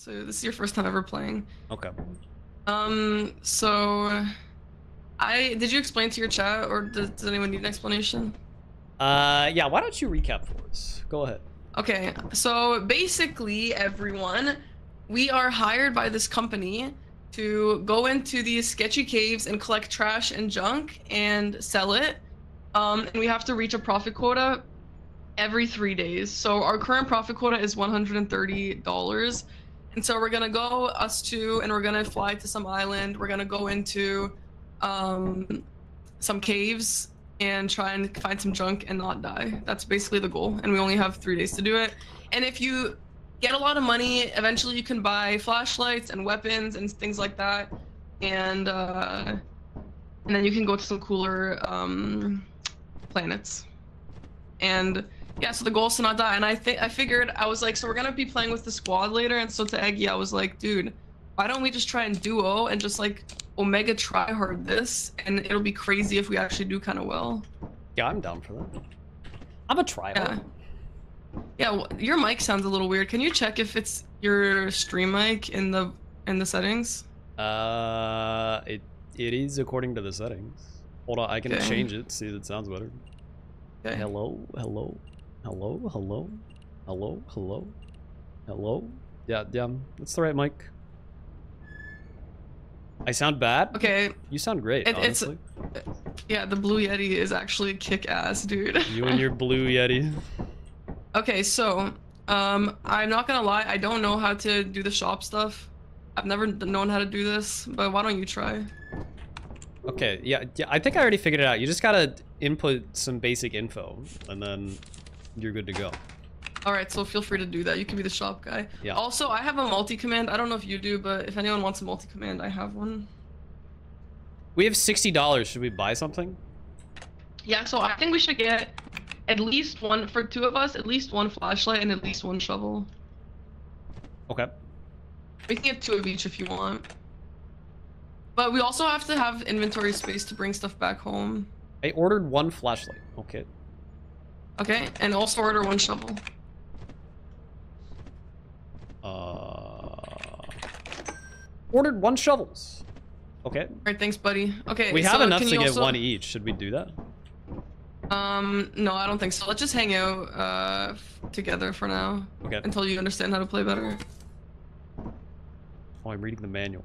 So this is your first time ever playing. Okay. Um. So, I did you explain to your chat, or does, does anyone need an explanation? Uh, yeah. Why don't you recap for us? Go ahead. Okay. So basically, everyone, we are hired by this company to go into these sketchy caves and collect trash and junk and sell it. Um, and we have to reach a profit quota every three days. So our current profit quota is $130. And so we're gonna go us two, and we're gonna fly to some island. We're gonna go into um, some caves and try and find some junk and not die. That's basically the goal. And we only have three days to do it. And if you get a lot of money, eventually you can buy flashlights and weapons and things like that. And uh, and then you can go to some cooler um, planets. And yeah, so the goal is to not die. And I think I figured I was like, so we're gonna be playing with the squad later. And so to Aggy, I was like, dude, why don't we just try and duo and just like Omega try hard this, and it'll be crazy if we actually do kind of well. Yeah, I'm down for that. I'm a try. Yeah. Yeah, well, your mic sounds a little weird. Can you check if it's your stream mic in the in the settings? Uh, it it is according to the settings. Hold on, I can Okay. change it. See if it sounds better. Okay. Hello, hello, hello, hello, hello, hello, hello. Yeah, yeah, that's the right mic. I sound bad. Okay, You sound great. It- it's- yeah, the Blue Yeti is actually kick ass, dude. You and your blue yeti. okay, so um, I'm not gonna lie, I don't know how to do the shop stuff. I've never known how to do this, but why don't you try? Okay, yeah, yeah, I think I already figured it out. You just gotta input some basic info, and then you're good to go. All right, so feel free to do that. You can be the shop guy. Yeah. Also, I have a multi-command. I don't know if you do, but if anyone wants a multi-command, I have one. We have sixty dollars. Should we buy something? Yeah, so I think we should get at least one for two of us, at least one flashlight and at least one shovel. Okay. We can get two of each if you want. But we also have to have inventory space to bring stuff back home. I ordered one flashlight. Okay. Okay, and also order one shovel. Uh. Ordered one shovels. Okay. Alright, thanks, buddy. Okay, We so have enough to get also- one each. Should we do that? Um, no, I don't think so. Let's just hang out uh together for now Okay. until you understand how to play better. Oh, I'm reading the manual.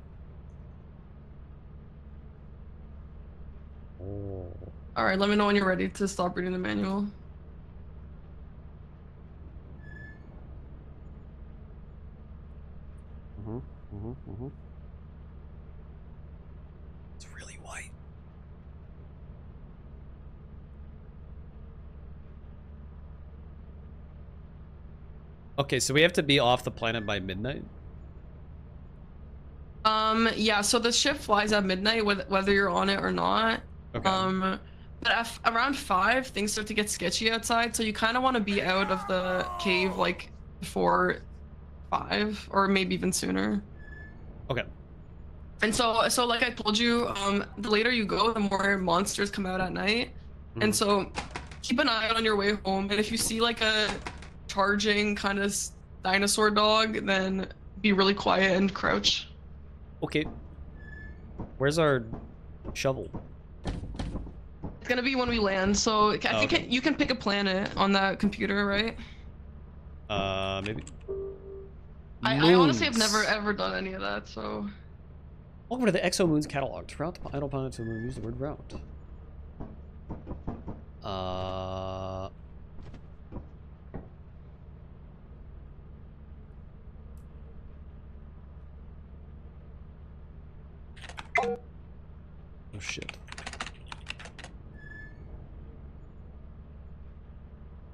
Oh. All right, let me know when you're ready to stop reading the manual. Mhm. Mhm. Mhm. It's really white. Okay, so we have to be off the planet by midnight. Um, yeah. So the ship flies at midnight, whether whether you're on it or not. Okay. Um, but af- around five, things start to get sketchy outside, so you kind of want to be out of the cave like before five, or maybe even sooner. Okay. And so, so like I told you, um, the later you go, the more monsters come out at night. Mhm. And so, keep an eye out on your way home. And if you see like a charging kind of dinosaur dog, then be really quiet and crouch. Okay. Where's our shovel? It's gonna be when we land. So I think Oh, Okay. you can pick a planet on that computer, right? Uh, maybe. I, I honestly have never ever done any of that. So Welcome to the Exo Moons catalog. To route the idle planet to the moon, use the word route. Uh. Oh shit.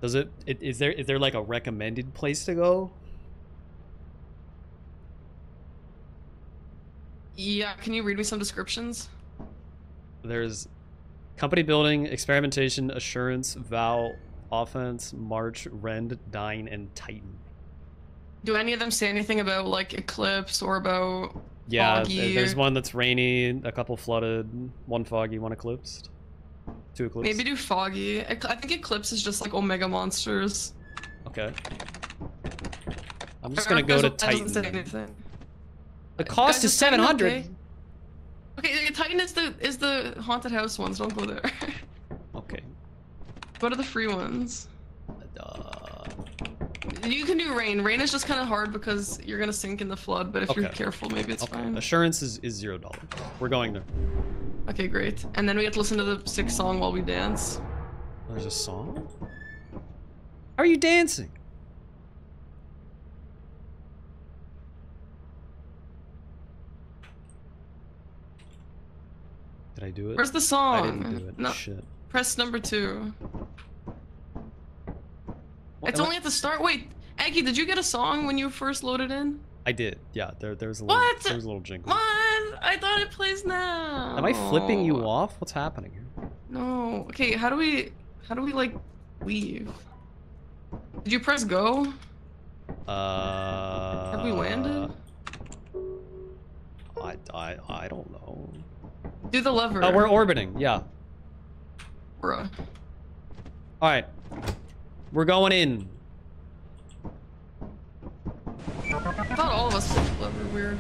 Does it, it is there is there like a recommended place to go? Yeah, can you read me some descriptions? There's company building, experimentation, assurance, vow, offense, march, rend, dine, and titan. Do any of them say anything about like eclipse or about? Yeah, Foggy th- there's one that's rainy, a couple flooded, one foggy, one eclipsed, two eclipsed. Maybe do foggy. I think eclipse is just like omega monsters. Okay. I'm just gonna go to That doesn't say Titan. The cost Guys, is is 700. okay? Okay, the Titan is the is the haunted house ones. Don't go there. Okay. what are the free ones? Uh, You can do rain. Rain is just kind of hard because you're gonna sink in the flood. But if you're careful, maybe it's okay. fine. Assurance is, is zero dollars. We're going there. Okay, great. And then we get to listen to the sick song while we dance. There's a song? How are you dancing? Did I do it? Where's the song? I didn't do it. No, Shit. press number two. It's am I- only at the start. Wait, Aggy, did you get a song when you first loaded in? I did. Yeah, there, there was a little, What? there was a little jingle. What? I thought it plays now. Am I flipping you off? What's happening here? No. Okay, how do we, how do we like leave? Did you press go? Uh. Have we landed? I, I, I don't know. Do the lever. Oh, we're orbiting. Yeah. Bruh. All right. We're going in. I thought all of us did the lever. Weird.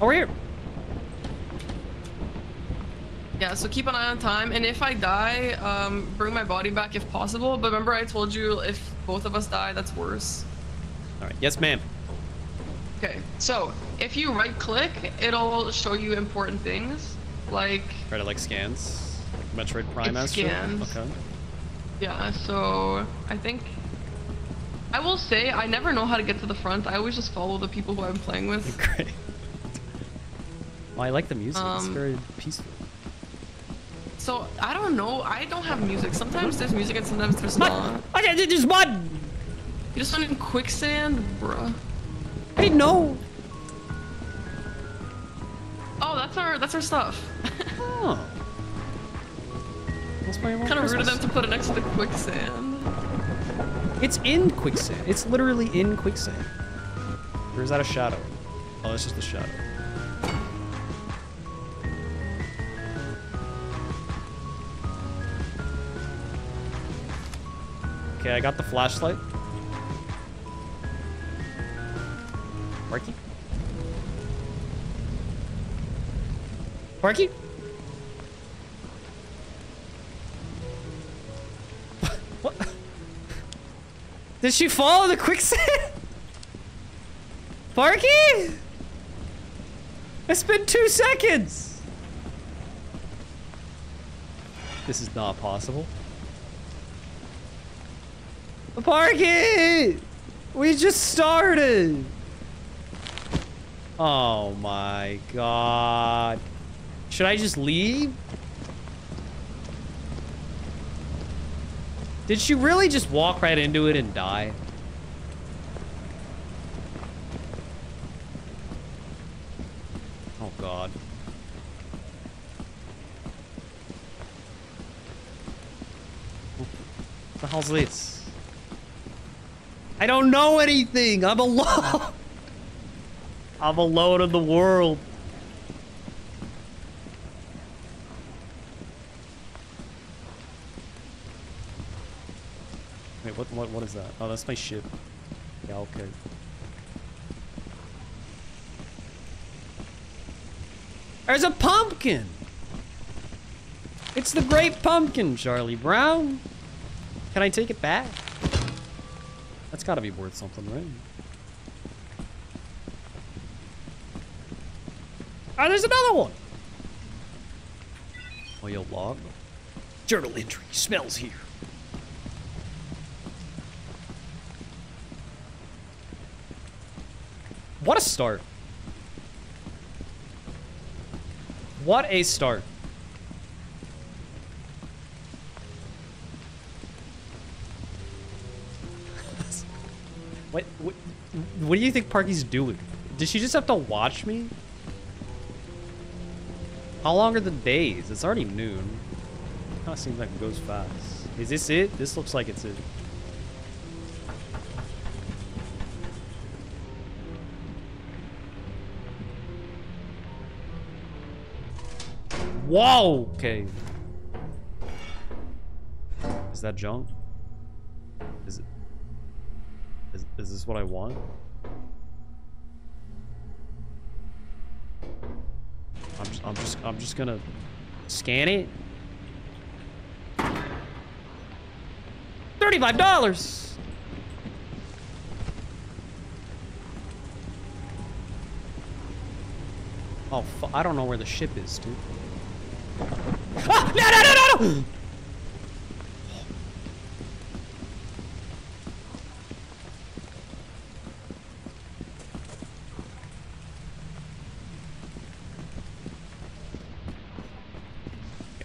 Oh, we're here. Yeah, so keep an eye on time, and if I die, um, bring my body back if possible. But remember, I told you if both of us die, that's worse. All right. Yes, ma'am. Okay, so if you right click, it'll show you important things like Try to like scans, like Metroid Prime It scans. Okay. yeah. So I think I will say I never know how to get to the front. I always just follow the people who I'm playing with. Great. Well, I like the music. it's Um, very peaceful. So I don't know. I don't have music. Sometimes there's music and sometimes there's not. Okay, there's mud. You just went in quicksand, bruh. I didn't know. Oh, that's our that's our stuff. Oh. That's my kind of rude of them to put it next to the quicksand. It's in quicksand. It's literally in quicksand. Or is that a shadow? Oh, that's just the shadow. Okay, I got the flashlight. Marky? Marky? what? Did she fall in the quicksand? Parky? It's been two seconds. This is not possible. Parky! We just started. Oh my god. Should I just leave? Did she really just walk right into it and die? Oh god. What the hell's this? I don't know anything! I'm alone! I'm alone in the world. Wait, what, what, what is that? Oh, that's my ship. Yeah, okay. There's a pumpkin! It's the great pumpkin, Charlie Brown! Can I take it back? That's gotta be worth something, right? Oh, there's another one! Oil log. Journal entry. Smells here. What a start. What a start. what, what what do you think Parky's doing? Did she just have to watch me? How long are the days? It's already noon. Oh, kind of seems like it goes fast. Is this it? This looks like it's it. Whoa! Okay. Is that junk? Is it? Is, is this what I want? I'm just, I'm just gonna scan it. Thirty-five dollars. Oh, I don't know where the ship is, dude. Ah! No, no, no, no!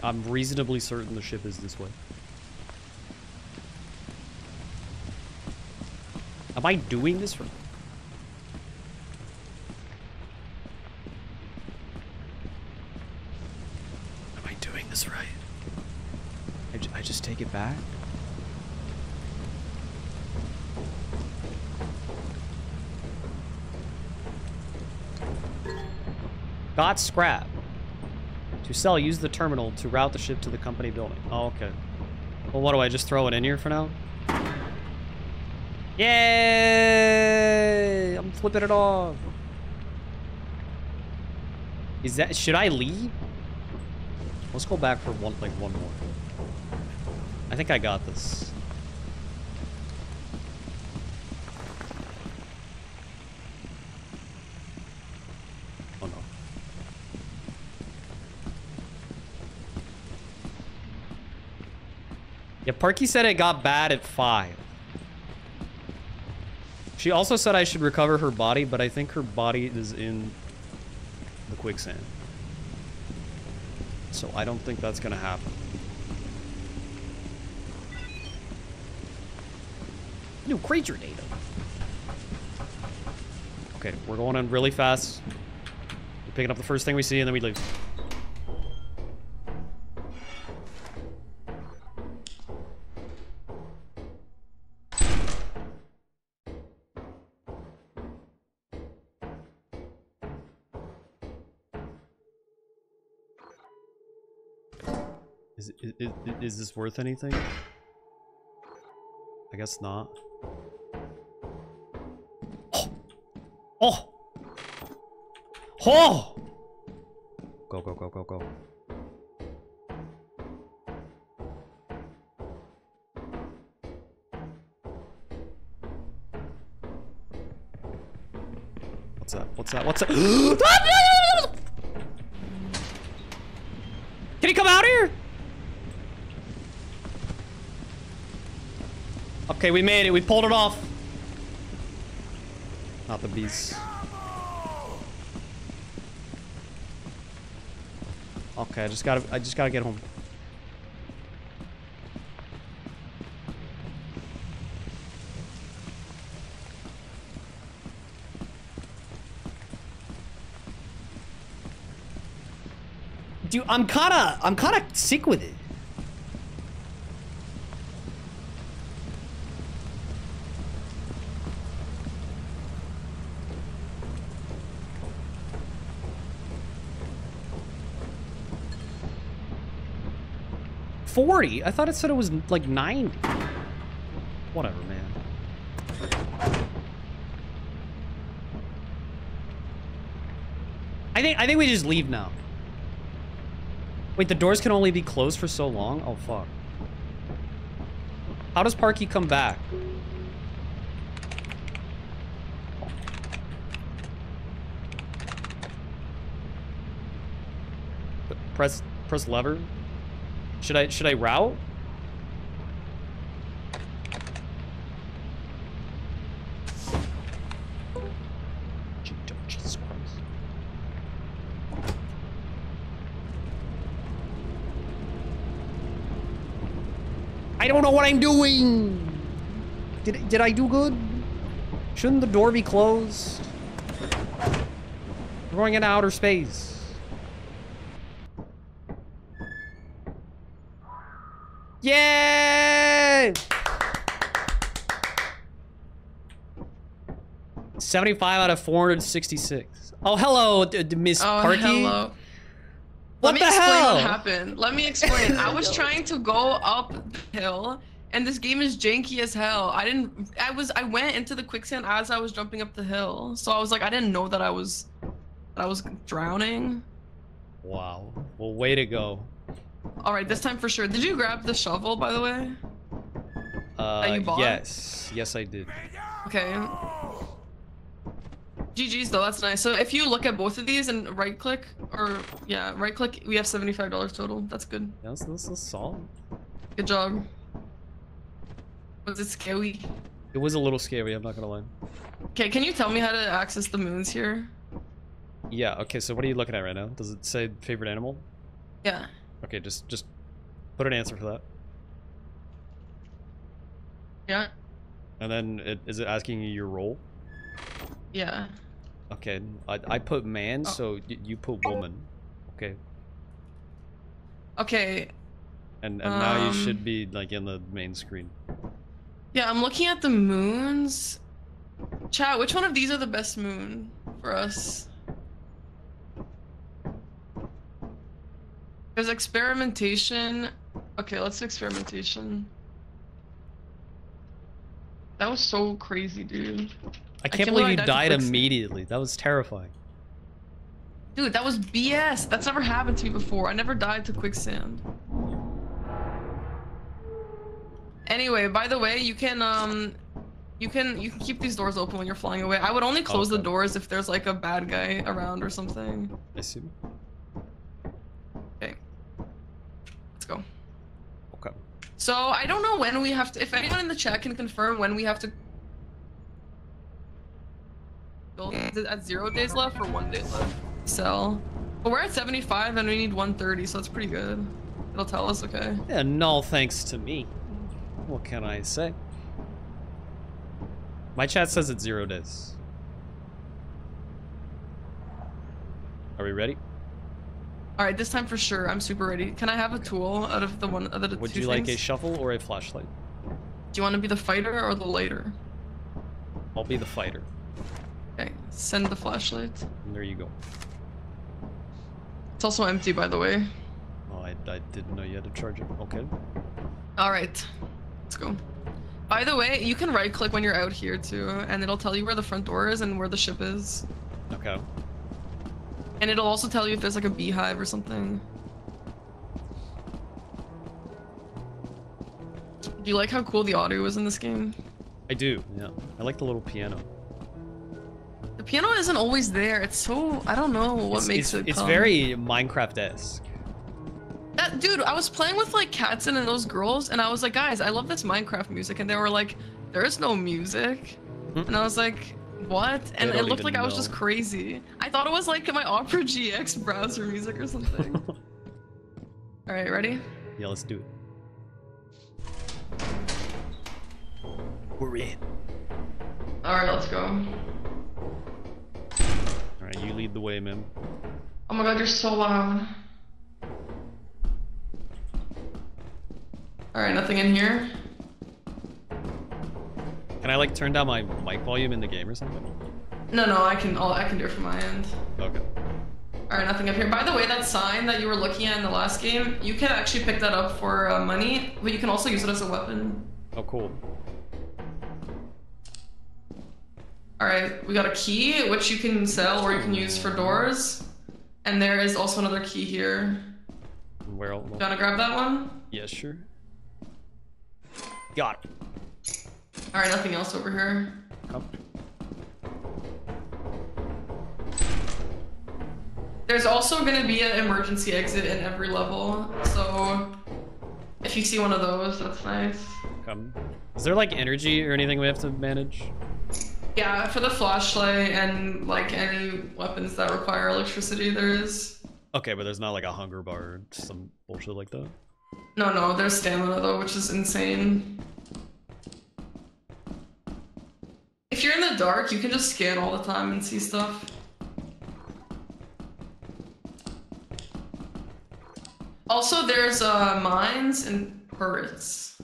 I'm reasonably certain the ship is this way. Am I doing this for... Am I doing this right? I, I just take it back? Got scrap. To sell, use the terminal to route the ship to the company building. Oh, okay. Well, what do I just throw it in here for now? Yay! I'm flipping it off. Is that... Should I leave? Let's go back for one, like, one more. I think I got this. Yeah, Parky said it got bad at 5. She also said I should recover her body, but I think her body is in the quicksand. So I don't think that's gonna happen. New creature data. Okay, we're going in really fast. We're picking up the first thing we see and then we leave. Is, is this worth anything? I guess not. Oh! Oh! Oh! Go, go, go, go, go. What's that? What's that? What's that? Ah, Can he come out here? Okay, we made it. We pulled it off. Not the beast. Okay, I just gotta I just gotta get home. Dude, I'm kinda I'm kinda sick with it. 40? I thought it said it was like 90. Whatever, man. I think I think we just leave now. Wait, the doors can only be closed for so long? Oh, fuck. How does Parky come back? Press press lever. Should I should I route? I don't know what I'm doing. Did did I do good? Shouldn't the door be closed? We're going into outer space. Yay! 75 out of 466. Oh, hello, Miss oh, Parky. hello. What Let the me explain hell? what happened. Let me explain. I was trying to go up the hill and this game is janky as hell. I didn't. I was. I went into the quicksand as I was jumping up the hill, so I was like, I didn't know that I was, that I was drowning. Wow. Well, way to go. All right, this time for sure. Did you grab the shovel, by the way? Uh, you bought? yes. Yes, I did. Okay. GG's though, that's nice. So if you look at both of these and right click, or yeah, right click, we have $75 total. That's good. That's, that's a solid. Good job. Was it scary? It was a little scary, I'm not gonna lie. Okay, can you tell me how to access the moons here? Yeah, okay, so what are you looking at right now? Does it say favorite animal? Yeah. Okay, just just put an answer for that. Yeah. And then it, is it asking you your role? Yeah. Okay, I, I put man, Oh. so y you put woman. Okay, Okay. and and now you Um, should be like in the main screen. Yeah, I'm looking at the moons. Chat, which one of these are the best moon for us? There's experimentation. Okay, let's do experimentation. That was so crazy, dude. I can't can't believe believe you died died immediately. That was terrifying. Dude, that was BS. That's never happened to me before. I never died to quicksand. Anyway, by the way, you can um you can you can keep these doors open when you're flying away. I would only close the doors if there's like a bad guy around or something. I see. Okay. Let's go. Okay. So I don't know when we have to if anyone in the chat can confirm when we have to it at zero days left or one day left? Sell. But we're at 75 and we need 130, so that's pretty good. It'll tell us, okay. Yeah, no thanks to me. What can I say? My chat says it's zero days. Are we ready? All right, this time for sure. I'm super ready. Can I have a tool out of the one out of the Would two you like a shovel or a flashlight? Do you want to be the fighter or the lighter? I'll be the fighter. Okay, send the flashlight. And there you go. It's also empty, by the way. Oh, I, I didn't know you had to charge it. Okay. All right, let's go. By the way, you can right click when you're out here too, and it'll tell you where the front door is and where the ship is. Okay. And it'll also tell you if there's like a beehive or something. Do you like how cool the audio is in this game? I do, yeah. I like the little piano. The piano isn't always there. It's so I don't know what it's, makes it's, it. It's come. very Minecraft-esque. That dude, I was playing with like Katzen and those girls, and I was like, guys, I love this Minecraft music, and they were like, there is no music, Hmm. and I was like, what? And it looked even like I was just crazy. I thought it was like my Opera GX browser music or something. All right, ready? Yeah, let's do it. We're in. All right, let's go. Alright, you lead the way, man. Oh my god, you're so loud. All right, nothing in here. Can I, like, turn down my mic volume in the game or something? No, no, I can. I'll, I can do it from my end. Okay. All right, nothing up here. By the way, that sign that you were looking at in the last game, you can actually pick that up for uh, money, but you can also use it as a weapon. Oh, cool. All right, we got a key, which you can sell or you can use for doors. And there is also another key here. Where? You wanna grab that one? Yeah, sure. Got it. All right, nothing else over here. Come. There's also gonna be an emergency exit in every level, so if you see one of those, that's nice. Come. Is there, like, energy or anything we have to manage? Yeah, for the flashlight and like any weapons that require electricity, there is. Okay, but there's not, like, a hunger bar or some bullshit like that? No, no, there's stamina though, which is insane. If you're in the dark, you can just scan all the time and see stuff. Also, there's uh, mines and turrets.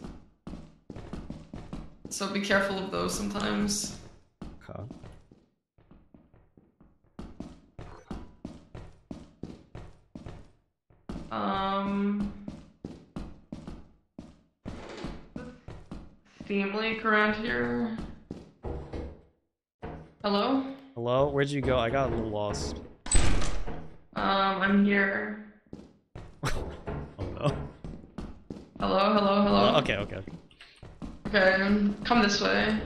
So be careful of those sometimes. Okay. Um. Steam leak around here? Hello? Hello? Where'd you go? I got a little lost. Um, I'm here. Oh no. Hello, hello, hello. Oh, okay, okay. Okay, come this way.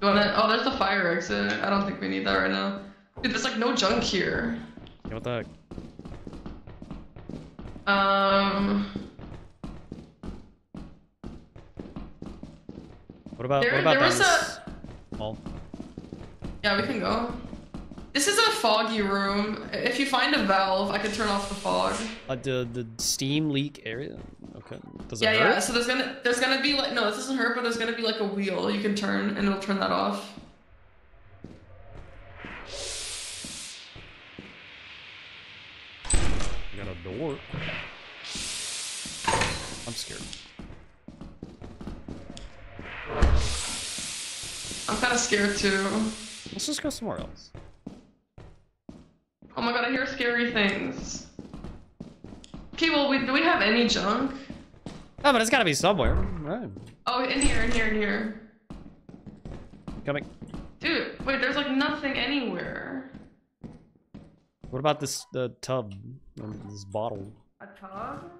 You wanna? Oh, there's the fire exit. I don't think we need that right now. Dude, there's like no junk here. Yeah, what the heck? Um, What about There- what about there was this? Oh, yeah, we can go. This is a foggy room. If you find a valve, I can turn off the fog. uh, the the steam leak area. Okay. Does it Yeah, hurt? yeah. So there's gonna there's gonna be like no, this doesn't hurt, but there's gonna be like a wheel you can turn, and it'll turn that off. Got a door. I'm scared. I'm kind of scared too. Let's just go somewhere else. Oh my god, I hear scary things. Okay, well, we, do we have any junk? Oh, but it's gotta be somewhere. Right. Oh, in here, in here, in here. Coming. Dude, wait, there's like nothing anywhere. What about this the tub? and This bottle. A tub?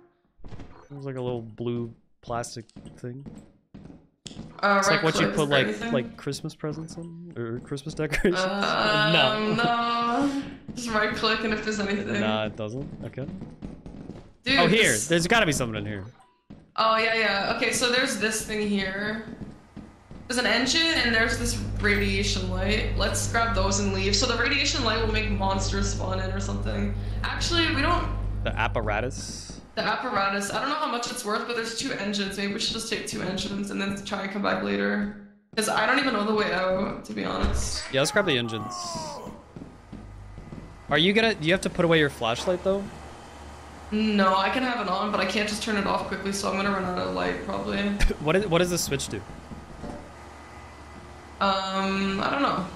There's like a little blue plastic thing. Uh, It's like what you put like anything? like Christmas presents in or Christmas decorations. Um, no. Just right click and if there's anything. Nah, it doesn't. Okay. Dude, Oh, here. this- There's gotta be something in here. Oh, yeah, yeah. Okay, so there's this thing here. There's an engine and there's this radiation light. Let's grab those and leave. So the radiation light will make monsters spawn in or something. Actually, we don't. The apparatus. The apparatus, I don't know how much it's worth, but there's two engines. Maybe we should just take two engines and then try and come back later. Because I don't even know the way out, to be honest. Yeah, let's grab the engines. Are you gonna? Do you have to put away your flashlight though? No, I can have it on, but I can't just turn it off quickly, so I'm gonna run out of light probably. What is? What does the switch do? Um, I don't know.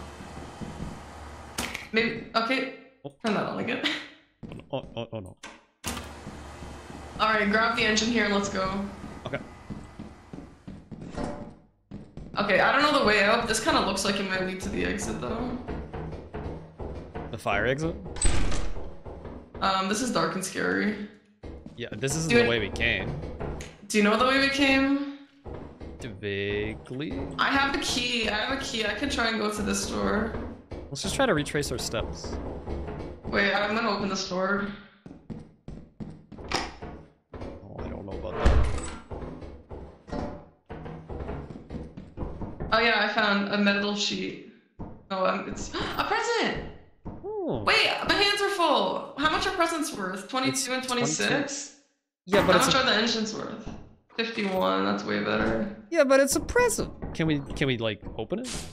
Maybe, okay, turn that on again. Oh, oh, oh no. Alright, grab the engine here and let's go. Okay. Okay, I don't know the way out. This kind of looks like it might lead to the exit though. The fire exit. Um, this is dark and scary. Yeah, this isn't Dude. the way we came. Do you know the way we came? Vaguely. I have a key. I have a key. I can try and go to this door. Let's just try to retrace our steps. Wait, I'm gonna open this door. Know about that. Oh yeah, I found a metal sheet. Oh, um, it's a present. Oh. Wait, my hands are full. How much are presents worth? 22 It's and 26? Yeah, but How much a, are the engines worth? 51, that's way better. yeah, but it's a present. Can we can we like open it?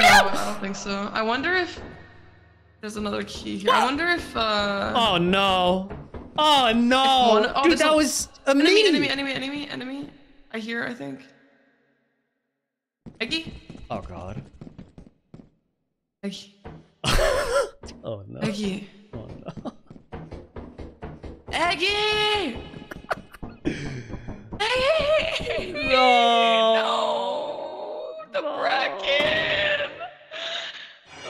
No, I don't think so. I wonder if there's another key here. I wonder if uh Oh no! Oh no! one- oh, Dude, there's that a- was enemy, amazing. enemy, enemy, enemy, enemy. I hear, I think. Aggy? Oh god. Aggy. oh no. Aggy. Oh no. Aggy! Aggy! No. No! The Bracken!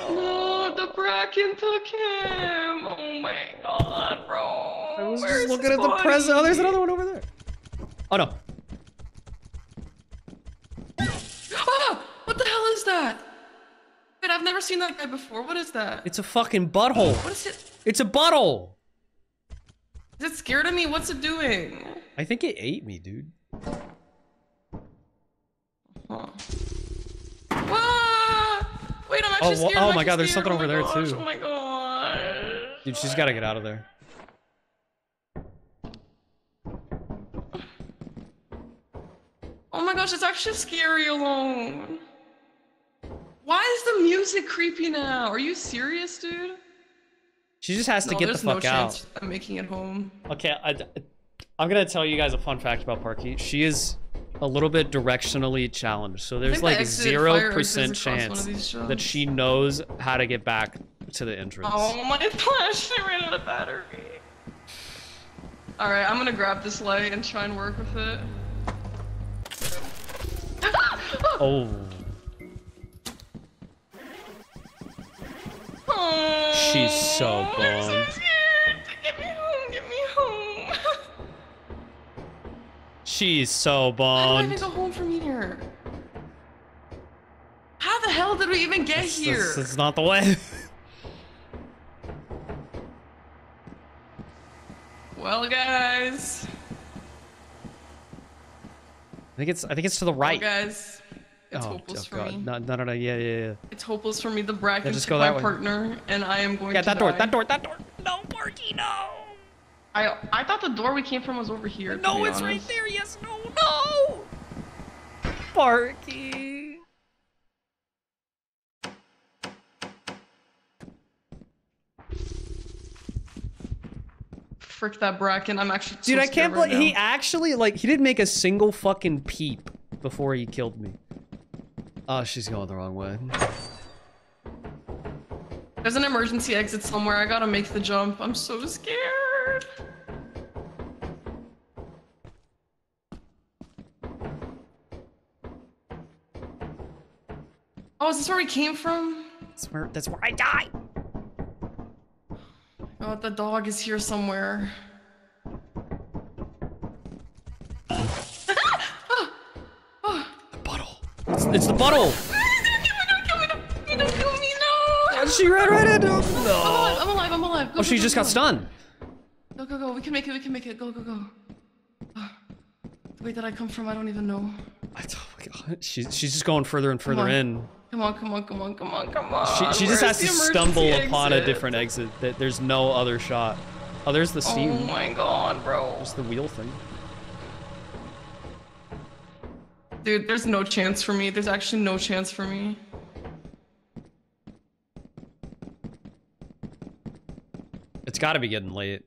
No, the Bracken took him! Oh my god, bro! Was Where's just looking at the present. Oh, there's another one over there. Oh no. Ah! What the hell is that? Wait, I've never seen that guy before. What is that? It's a fucking butthole. What is it? It's a butthole. Is it scared of me? What's it doing? I think it ate me, dude. Huh. Ah! Wait, I'm actually Oh, scared. oh I'm my God, there's something Oh over there, gosh, too. Oh my god. Dude, she's got to get out of there. Oh my gosh, it's actually scary alone. Why is the music creepy now? Are you serious, dude? She just has to get the there's fuck no out. chance I'm making it home. Okay, I, am gonna tell you guys a fun fact about Parky. She is a little bit directionally challenged, so there's like exit zero fire exits percent across one of chance that she knows how to get back to the entrance. Oh my flashlight ran out of battery. Alright, I'm gonna grab this light and try and work with it. Oh. Oh, She's so so boned. scared. Get me home. Get me home. She's so How do I even go home from here? How the hell did we even get This, here? this is not the way. Well, guys. I think it's I think it's to the right. Well, guys. It's oh, hopeless oh for god. me. No, no, no, no, yeah, yeah, yeah. It's hopeless for me. The Bracken just go my way. partner, and I am going Yeah, to that door, die. that door, that door. No, Marky, no. I I thought the door we came from was over here. No, it's right there. Yes, no, no. Parky. Frick that Bracken. I'm actually so Dude, I can't right believe he actually like he didn't make a single fucking peep before he killed me. Oh, she's going the wrong way. There's an emergency exit somewhere. I gotta make the jump. I'm so scared. Oh, is this where we came from? That's where that's where I die. Oh, the dog is here somewhere. The buttle. It's, it's the bottle. Don't kill me, don't kill me, don't kill me, no! She ran right into him. I'm alive, I'm alive, I'm alive. Go, Oh, she go, just go, got stunned. Go, go, go. We can make it, we can make it. Go, go, go. The way that I come from, I don't even know. Oh my god. She's she's just going further and further in. Come on, come on, come on, come on, come on. She, she just has to stumble emergency upon a different exit. That there's no other shot. Oh, there's the steam. Oh my god, bro. There's the wheel thing. Dude, there's no chance for me. There's actually no chance for me. It's got to be getting late.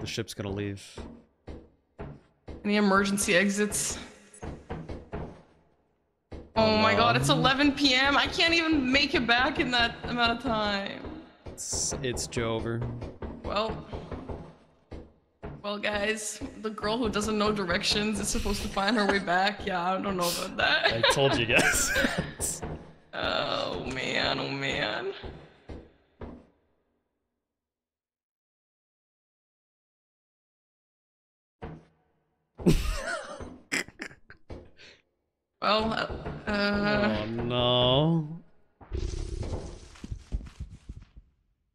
The ship's gonna leave. Any emergency exits? Oh, oh my god, it's 11 p.m. I can't even make it back in that amount of time. It's it's joever. Well, well, guys, the girl who doesn't know directions is supposed to find her way back. Yeah, I don't know about that. I told you guys. oh man, oh man. well, uh, oh no.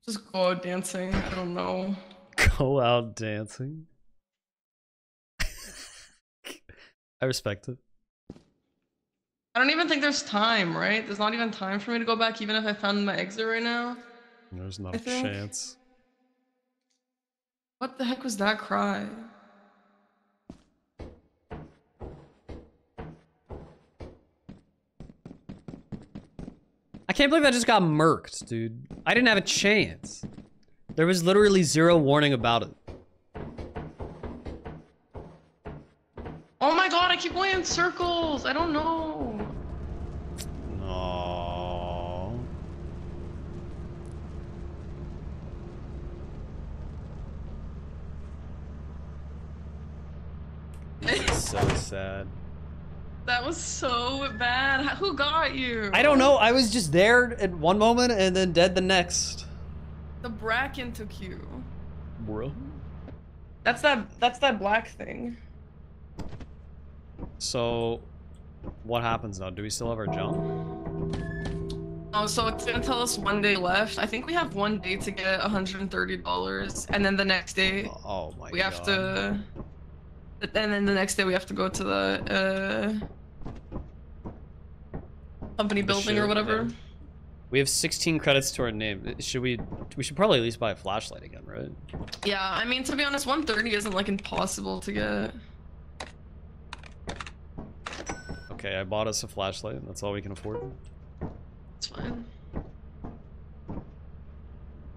just go out dancing. I don't know. Go out dancing. I respect it. I don't even think there's time, right? There's not even time for me to go back, even if I found my exit right now. There's not I a think- chance. What the heck was that cry? Can't believe I just got murked, dude. I didn't have a chance. There was literally zero warning about it. Oh my god, I keep going in circles. I don't know. No. so sad. That was so bad. Who got you? I don't know. I was just there at one moment and then dead the next. The bracken took you. Bro. That's that. That's that black thing. So, what happens now? Do we still have our jump? Oh, so it's gonna tell us one day left. I think we have one day to get $130, and then the next day Oh my we god. have to. And then the next day we have to go to the uh, company building or whatever. yeah. We have 16 credits to our name. Should we? We should probably at least buy a flashlight again, right? Yeah, I mean to be honest, 130 isn't like impossible to get. Okay, I bought us a flashlight. That's all we can afford. It's fine.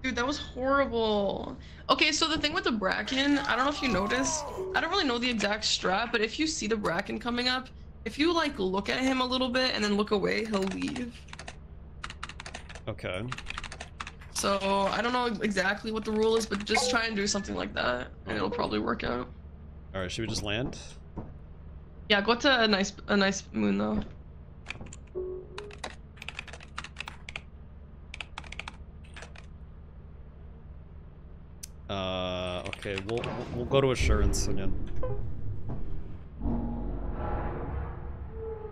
Dude, that was horrible. Okay, so the thing with the bracken, I don't know if you noticed. I don't really know the exact strat, but if you see the bracken coming up, if you like look at him a little bit and then look away, he'll leave. Okay. So I don't know exactly what the rule is, but just try and do something like that, and it'll probably work out. All right. Should we just land? Yeah, go to a nice a nice moon though. Uh, okay, we'll, we'll, we'll go to assurance again.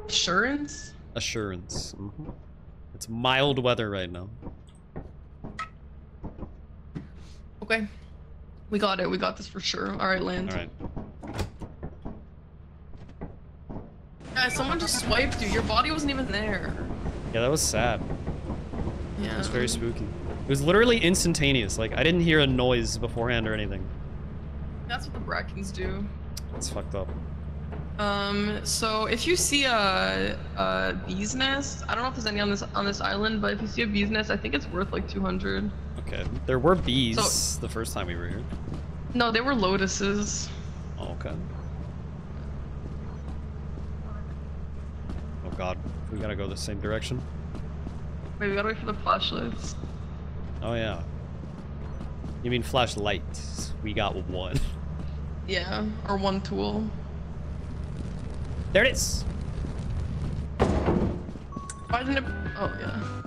Assurance? Assurance. mhm. It's mild weather right now. Okay. We got it. We got this for sure. All right, land. All right. Guys, someone just swiped you. Your body wasn't even there. Yeah, that was sad. Yeah. It was very spooky. It was literally instantaneous. Like, I didn't hear a noise beforehand or anything. That's what the Brackens do. It's fucked up. Um, so if you see a, a bee's nest, I don't know if there's any on this on this island, but if you see a bee's nest, I think it's worth like 200. Okay. There were bees So- the first time we were here. No, they were lotuses. Oh, okay. Oh god. We gotta go the same direction. Wait, we gotta wait for the flashlights. Oh yeah. You mean flashlights? We got one. Yeah, or one tool. There it is. Why didn't it? Oh yeah.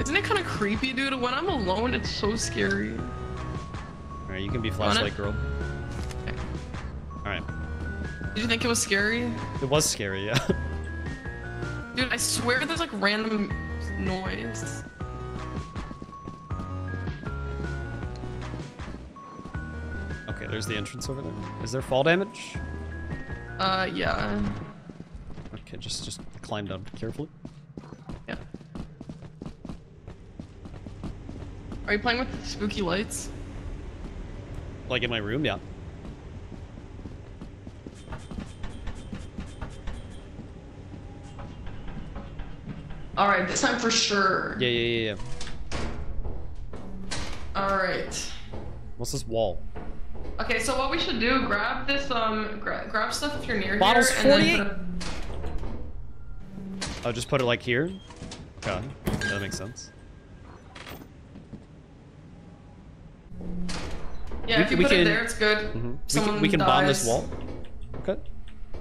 Isn't it kind of creepy, dude? When I'm alone, it's so scary. Alright, you can be flashlight girl. Okay. Alright. Did you think it was scary? It was scary, yeah. Dude, I swear there's like random noise. okay, there's the entrance over there. Is there fall damage? Uh, yeah. Okay, just just climb down carefully. Yeah. Are you playing with spooky lights? Like in my room, yeah. Alright, this time for sure. Yeah, yeah, yeah, yeah. Alright. What's this wall? Okay, so what we should do, grab this, um, gra grab stuff if you're near Bottles here. and then 48? put it- Oh, just put it like here? Okay, that makes sense. Yeah, We if you put it there, it's good. hmm We can, we can bomb this wall. Okay.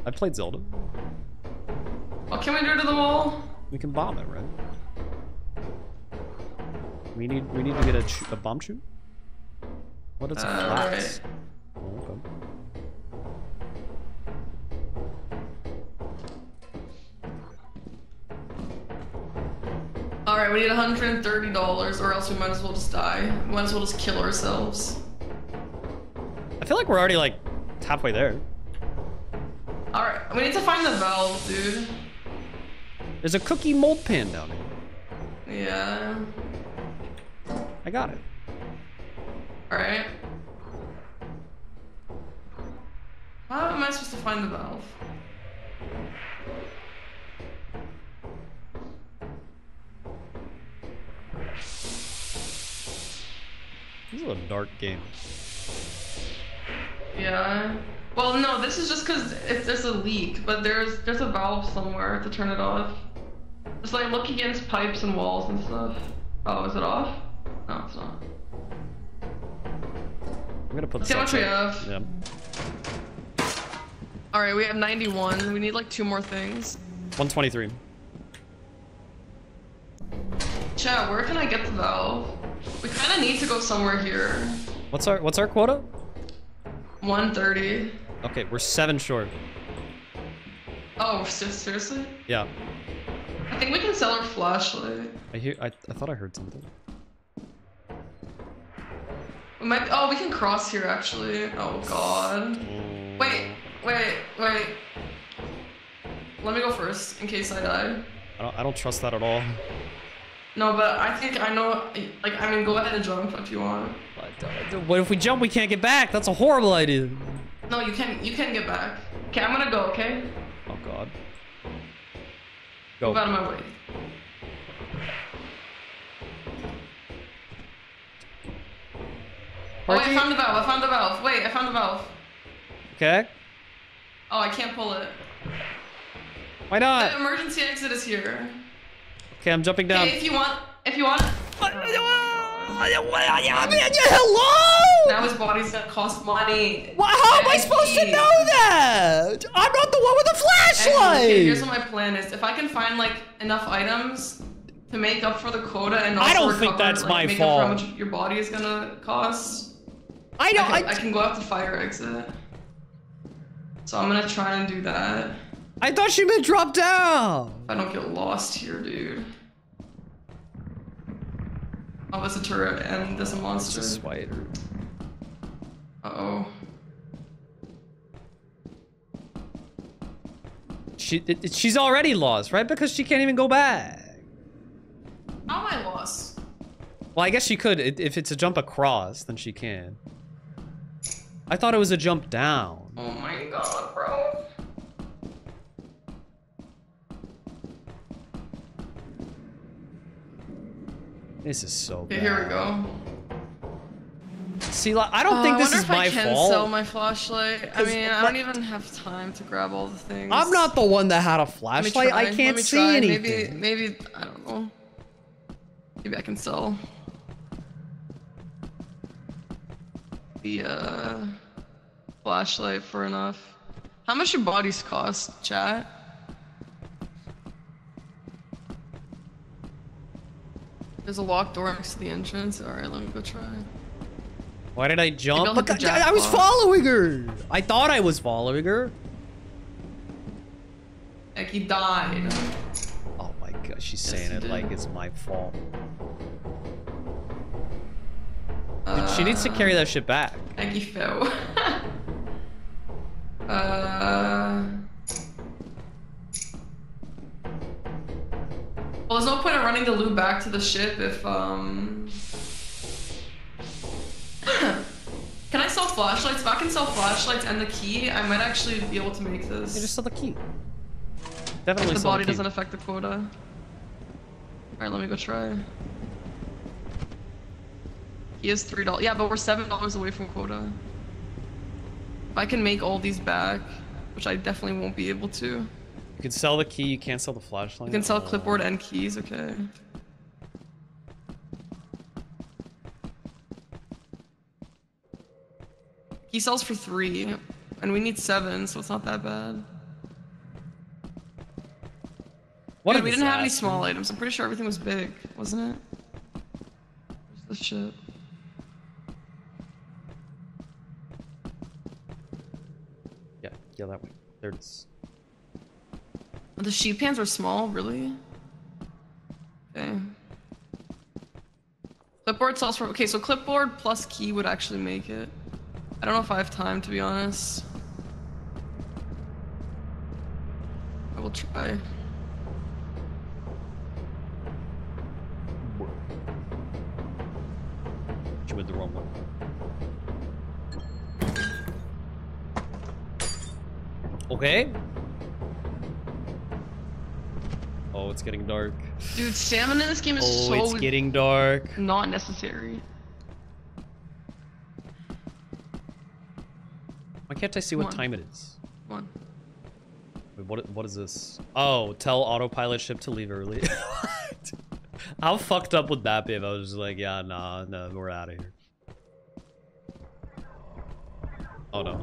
I played Zelda. What can we do to the wall? We can bomb it, right? We need we need to get a, a bomb shoot. What is a Uh, flask? Oh, okay. Alright, we need $130 or else we might as well just die. We might as well just kill ourselves. I feel like we're already like halfway there. Alright, we need to find the valve, dude. There's a cookie mold pan down here. Yeah. I got it. Alright. How am I supposed to find the valve? This is a dark game. Yeah. Well, no, this is just because there's a leak, but there's there's a valve somewhere to turn it off. Just like look against pipes and walls and stuff. Oh, is it off? No, it's not. I'm gonna put Let's see how much we have. Yeah. All right, we have 91. We need like two more things. 123. Chat, where can I get the valve? We kind of need to go somewhere here. What's our what's our quota? 130. Okay, we're seven short. Oh, seriously? Yeah. I think we can sell our flashlight. I hear I, I thought I heard something. We might. Oh, we can cross here actually. Oh God. Wait, wait, wait. Let me go first in case I die. I don't I don't trust that at all. No, but I think I know. Like, I mean, go ahead and jump if you want. What if we jump? We can't get back. That's a horrible idea. No, you can. You can get back. Okay, I'm gonna go. Okay. Oh god. Move Go. out of my way. Oh, wait, I found the valve. I found the valve. Wait, I found the valve. Okay. Oh, I can't pull it. Why not? The emergency exit is here. Okay, I'm jumping down. Okay, if you want, if you want. Hello? Now his body's gonna cost money. Why, how am I supposed to know that? I'm not the one with the And, okay, here's what my plan is. If I can find like enough items to make up for the quota and also I don't recover, think that's like, my make Up for how much your body is gonna cost. I I don't. can, I I, can go out the fire exit. So I'm gonna try and do that. I thought she meant drop down. I don't get lost here, dude. Oh, it's a turret and there's a monster. It's a spider. Uh oh. She, it, it- she's already lost, right? Because she can't even go back. How am I lost? Well, I guess she could. If it's a jump across, then she can. I thought it was a jump down. Oh my god, bro. This is so bad. here we go. See, like, I don't Uh, think I this wonder is if my I can fault. sell my flashlight. I mean, I don't even have time to grab all the things. I'm not the one that had a flashlight. I can't see try. anything. Maybe, maybe I don't know. Maybe I can sell the uh, flashlight for enough. How much do bodies cost, chat? There's a locked door next to the entrance. All right, let me go try. Why did I jump? I'll hit But the th- I was following her. I thought I was following her. Like he died. Oh my god, she's Yes, saying it did. like it's my fault. Dude, Uh, she needs to carry that shit back. Eggy fell. uh. Well, there's no point in running the loot back to the ship if um. Can I sell flashlights? If I can sell flashlights and the key, I might actually be able to make this. You just saw the key. Definitely the saw body the key. doesn't affect the quota. Alright, let me go try. He is three dollars. Yeah, but we're seven dollars away from quota. If I can make all these back, which I definitely won't be able to. You can sell the key. You can't sell the flashlight. You can sell Oh. clipboard and keys. Okay. He sells for three, and we need seven, so it's not that bad. What a we didn't have any small items. I'm pretty sure everything was big, wasn't it? Where's the shit? Yeah, yeah, that way. There it is. The sheep pans are small, really? Okay. Clipboard sells for okay, so clipboard plus key would actually make it. I don't know if I have time to be honest. I will try. She went the wrong one. Okay. Oh, it's getting dark. Dude, stamina in this game is Oh, so it's getting dark. not necessary. Why can't I see Come what on. time it is? Come on. Wait, what? What is this? Oh, tell autopilot ship to leave early. What? How fucked up would that be if I was just like, yeah, nah, no, we're out of here. Oh no.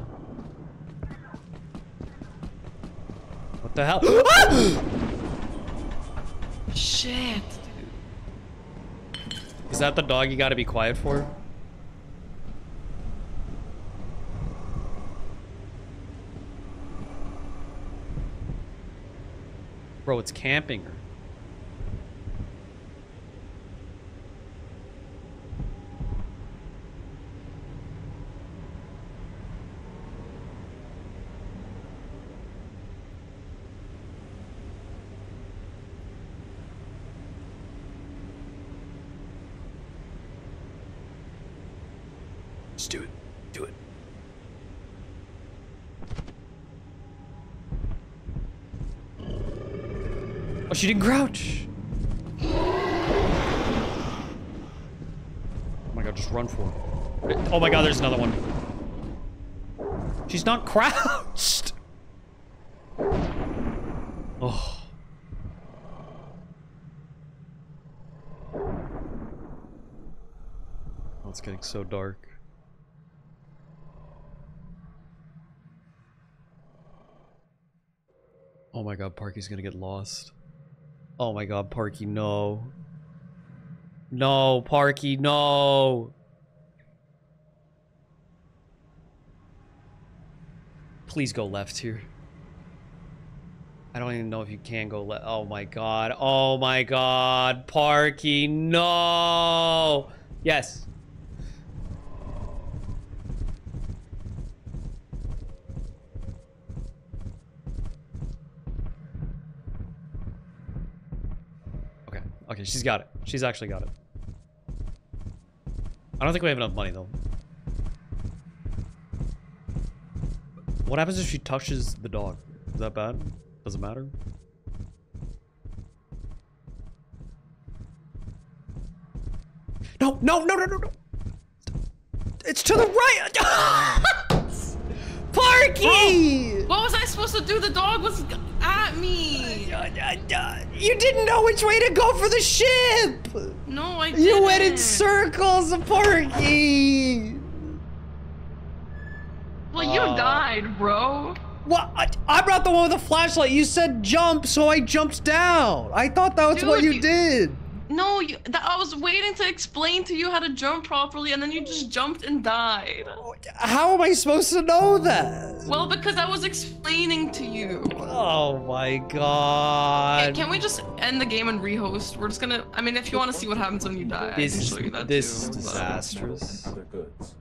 What the hell? Ah! Shit. Is that the dog you gotta be quiet for? Bro, it's camping her. Just do it. Do it. Oh, she didn't crouch. Oh my god, just run for it. Oh my god, there's another one. She's not crouched. Oh. Oh, it's getting so dark. Oh my god, Parky's gonna get lost. Oh my god, Parky, no. No, Parky, no. Please go left here. I don't even know if you can go left. Oh my god. Oh my god. Parky, no. Yes. Okay. Okay, she's got it. She's actually got it. I don't think we have enough money though. What happens if she touches the dog? Is that bad? Does it matter? No, no, no, no, no, no. It's to the right. Parky! What was I supposed to do? The dog was at me. You didn't know which way to go for the ship. No, I didn't. You went in circles, Porky. Well, you Oh. died, bro. What? I, I'm not the one with the flashlight. You said jump, so I jumped down. I thought that was what you you- did. No, you, that, I was waiting to explain to you how to jump properly, and then you just jumped and died. How am I supposed to know that? Well, because I was explaining to you. Oh my god. can we just end the game and rehost? We're just gonna. I mean, if you want to see what happens when you die, This I can is show you that this too. is disastrous.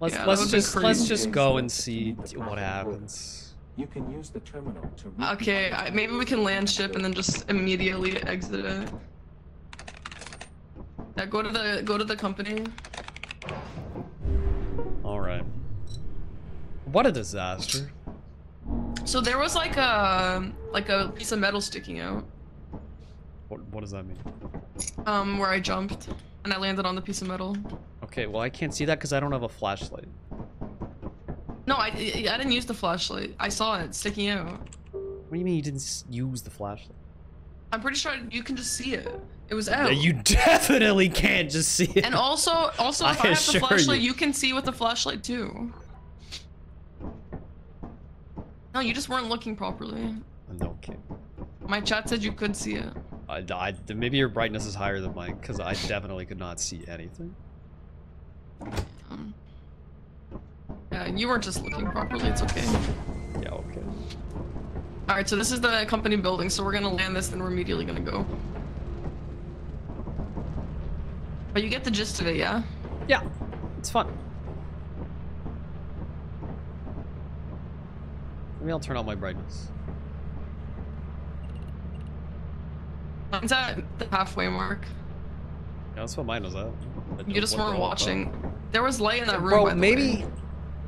Let's Yeah, let's just let's just go and see what happens. You can use the terminal to. Okay, maybe we can land ship and then just immediately exit it. Yeah, go to the go to the company. All right. What a disaster. So there was like a like a piece of metal sticking out, What what does that mean? um, where I jumped and I landed on the piece of metal. Okay, well I can't see that because I don't have a flashlight. No, I I didn't use the flashlight. I saw it sticking out. What do you mean you didn't use the flashlight? I'm pretty sure you can just see it. It was out. You definitely can't just see it. And also, also, if I I, have the flashlight, you. you. can see with the flashlight too. No, you just weren't looking properly. no kidding. My chat said you could see it. I, I, maybe your brightness is higher than mine because I definitely could not see anything. Yeah, you weren't just looking properly. It's okay. Yeah, okay. All right, so this is the company building. So we're gonna land this, and we're immediately gonna go. But you get the gist of it, yeah? Yeah, it's fun. Maybe I'll turn out my brightness. Mine's at the halfway mark. Yeah, that's what mine was at. You just weren't all up. watching. There was light in that room. Bro, maybe,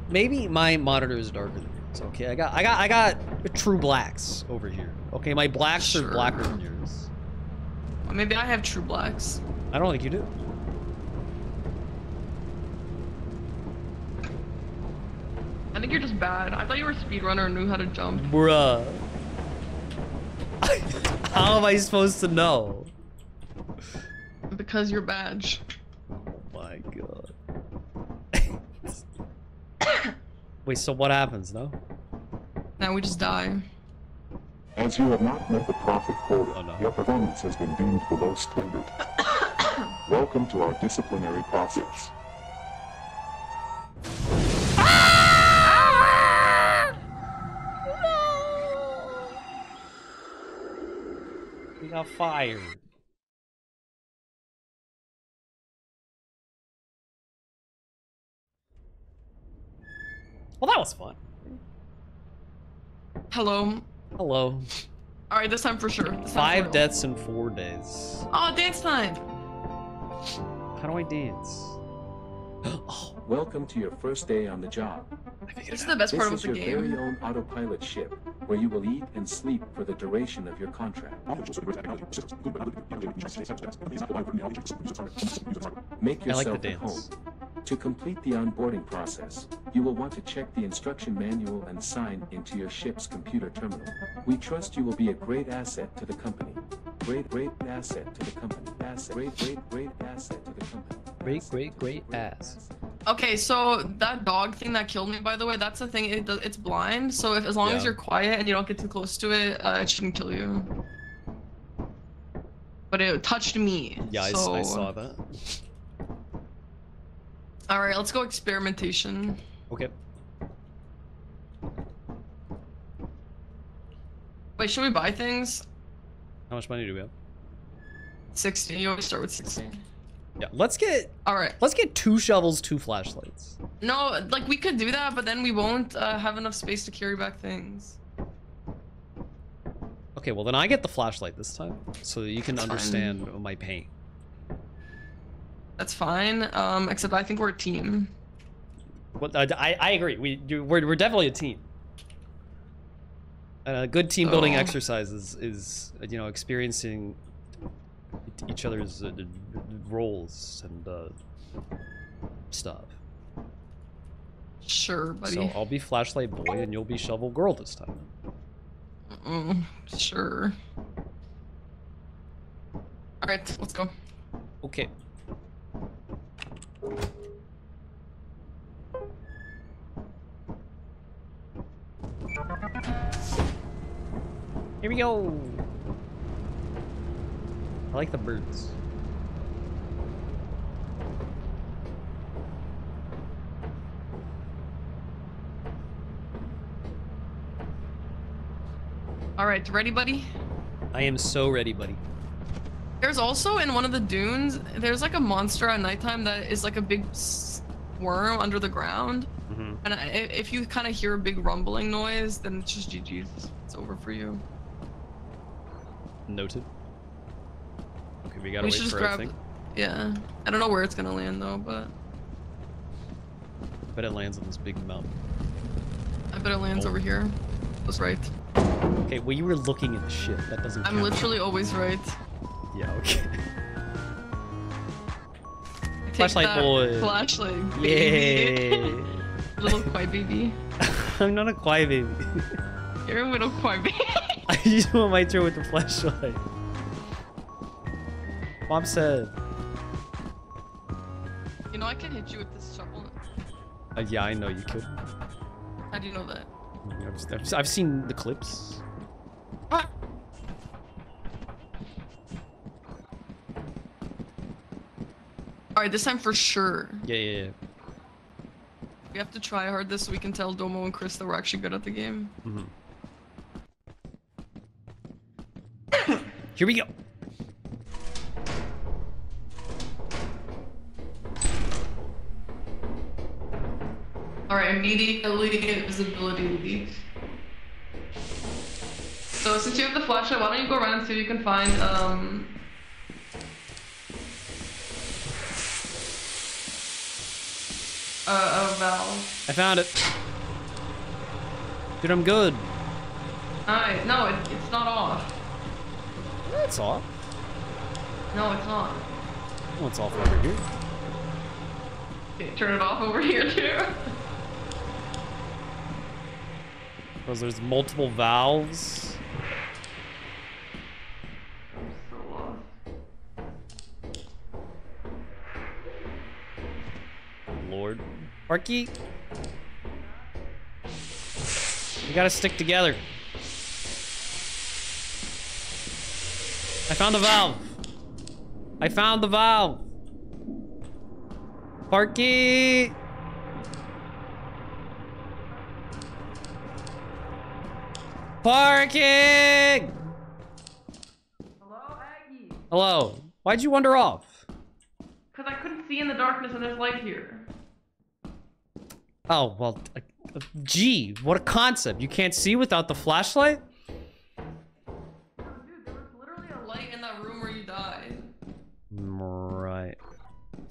maybe my monitor is darker than yours. Okay, I got, I got, I got true blacks over here. Okay, my blacks Sure. are blacker than yours. Maybe I have true blacks. I don't think you do. I think you're just bad. I thought you were a speedrunner and knew how to jump. Bruh. How am I supposed to know? Because you're badge. Oh my god. Wait, so what happens, no? Now we just die. As you have not met the profit quota, Oh, no. your performance has been deemed below standard. Welcome to our disciplinary process. Ah! We got fired. Well, that was fun. Hello. Hello. All right, this time for sure. Time Five for deaths in four days. Oh, dance time. How do I dance? oh, Welcome to your first day on the job. I figured This it is the out. best This part is of your very own autopilot ship, where you will eat and sleep for the duration of your contract. Make I like yourself at home. To complete the onboarding process, you will want to check the instruction manual and sign into your ship's computer terminal. We trust you will be a great asset to the company. Great, great asset to the company. Asset, great, great, great asset to the company. Great, Asset great, to the great company. ass. Okay, so that dog thing that killed me, by the way, that's the thing. It, it's blind, so if as long as you're quiet and you don't get too close to it, uh, it shouldn't kill you. but it touched me. Yeah, I, so... I saw that. All right, let's go experimentation. Okay. Wait, should we buy things? How much money do we have? 60. You always start with 60. Yeah. Let's get All right. let's get two shovels, two flashlights. No, like we could do that, but then we won't uh, have enough space to carry back things. Okay, well then I get the flashlight this time, so that you can That's fine. understand my pain. That's fine. Um, except I think we're a team. Well, I, I agree. We you, we're we're definitely a team. And a good team building Oh. exercise is, is you know experiencing each other's uh, roles and uh, stuff. Sure, buddy. So I'll be flashlight boy and you'll be shovel girl this time. Mm, sure. All right, let's go. Okay. Here we go. I like the birds. All right, ready, buddy? I am so ready, buddy. There's also in one of the dunes, there's like a monster at nighttime that is like a big worm under the ground. Mm-hmm. And if you kind of hear a big rumbling noise, then it's just GG's. It's over for you. Noted. We gotta we wait should just for grab. everything. Yeah, I don't know where it's gonna land though, but I bet it lands on this big mountain. I bet it lands Oh. over here. Was right. Okay, well you were looking at the ship. That doesn't I'm count. literally always right. Yeah, okay. Flashlight boy. Flashlight. Baby. Yay! Little quiet baby. I'm not a quiet baby. You're a little quiet baby. I just want my turn with the flashlight. Mom said. you know I can hit you with this shovel. Uh, yeah, I know you could. How do you know that? I've, I've, seen the clips. Ah! All right, this time for sure. Yeah, yeah, yeah. We have to try hard this so we can tell Domo and Chris that we're actually good at the game. hmm Here we go. All right, immediately visibility leak. So since you have the flashlight, why don't you go around and see if you can find um. A, a valve. I found it. Dude, I'm good. Alright, no, it, it's not off. That's off. No, it's not. Well, it's off over here. Okay, turn it off over here too. Because there's multiple valves. Lord. Parky. We gotta stick together. I found the valve. I found the valve. Parky. Parking. Hello, Aggy. Hello. Why'd you wander off? Cause I couldn't see in the darkness and there's light here. Oh, well, uh, uh, gee, what a concept. You can't see without the flashlight?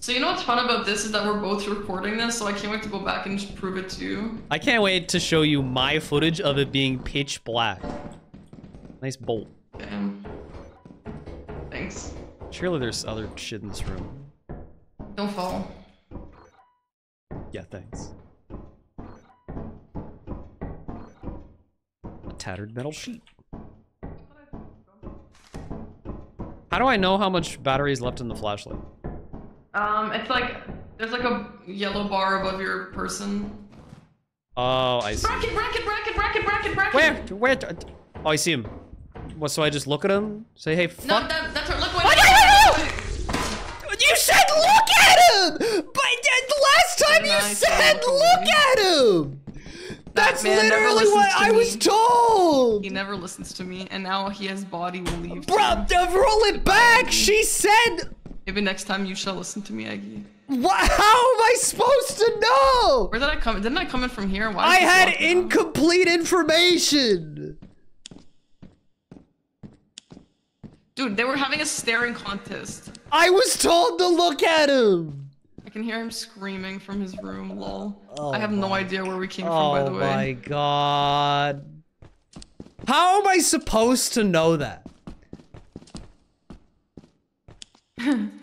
So you know what's fun about this is that we're both recording this, so I can't wait to go back and just prove it to you. I can't wait to show you my footage of it being pitch black. Nice bolt. Damn. Thanks. Surely there's other shit in this room. Don't fall. Yeah, thanks. A tattered metal sheet. How do I know how much battery is left in the flashlight? Um, it's like there's like a yellow bar above your person. Oh, I see. Bracken, Bracken, Bracken, Bracken, Bracken, Bracken. Where? Where? Oh, I see him. What, so I just look at him? Say, hey, No, fuck. that, that's her. Look, wait, You said look at him! But last time you said look at him! That's literally what I was told! He never listens to me, and now he has body will leave. Bro, roll it back! She said... Maybe next time you shall listen to me, Aggy. What? How am I supposed to know? Where did I come? Didn't I come in from here? Why? I had incomplete information! Dude, they were having a staring contest. I was told to look at him! I can hear him screaming from his room. Lol. Oh I have no idea where we came from, Oh by the oh way. Oh my god. How am I supposed to know that?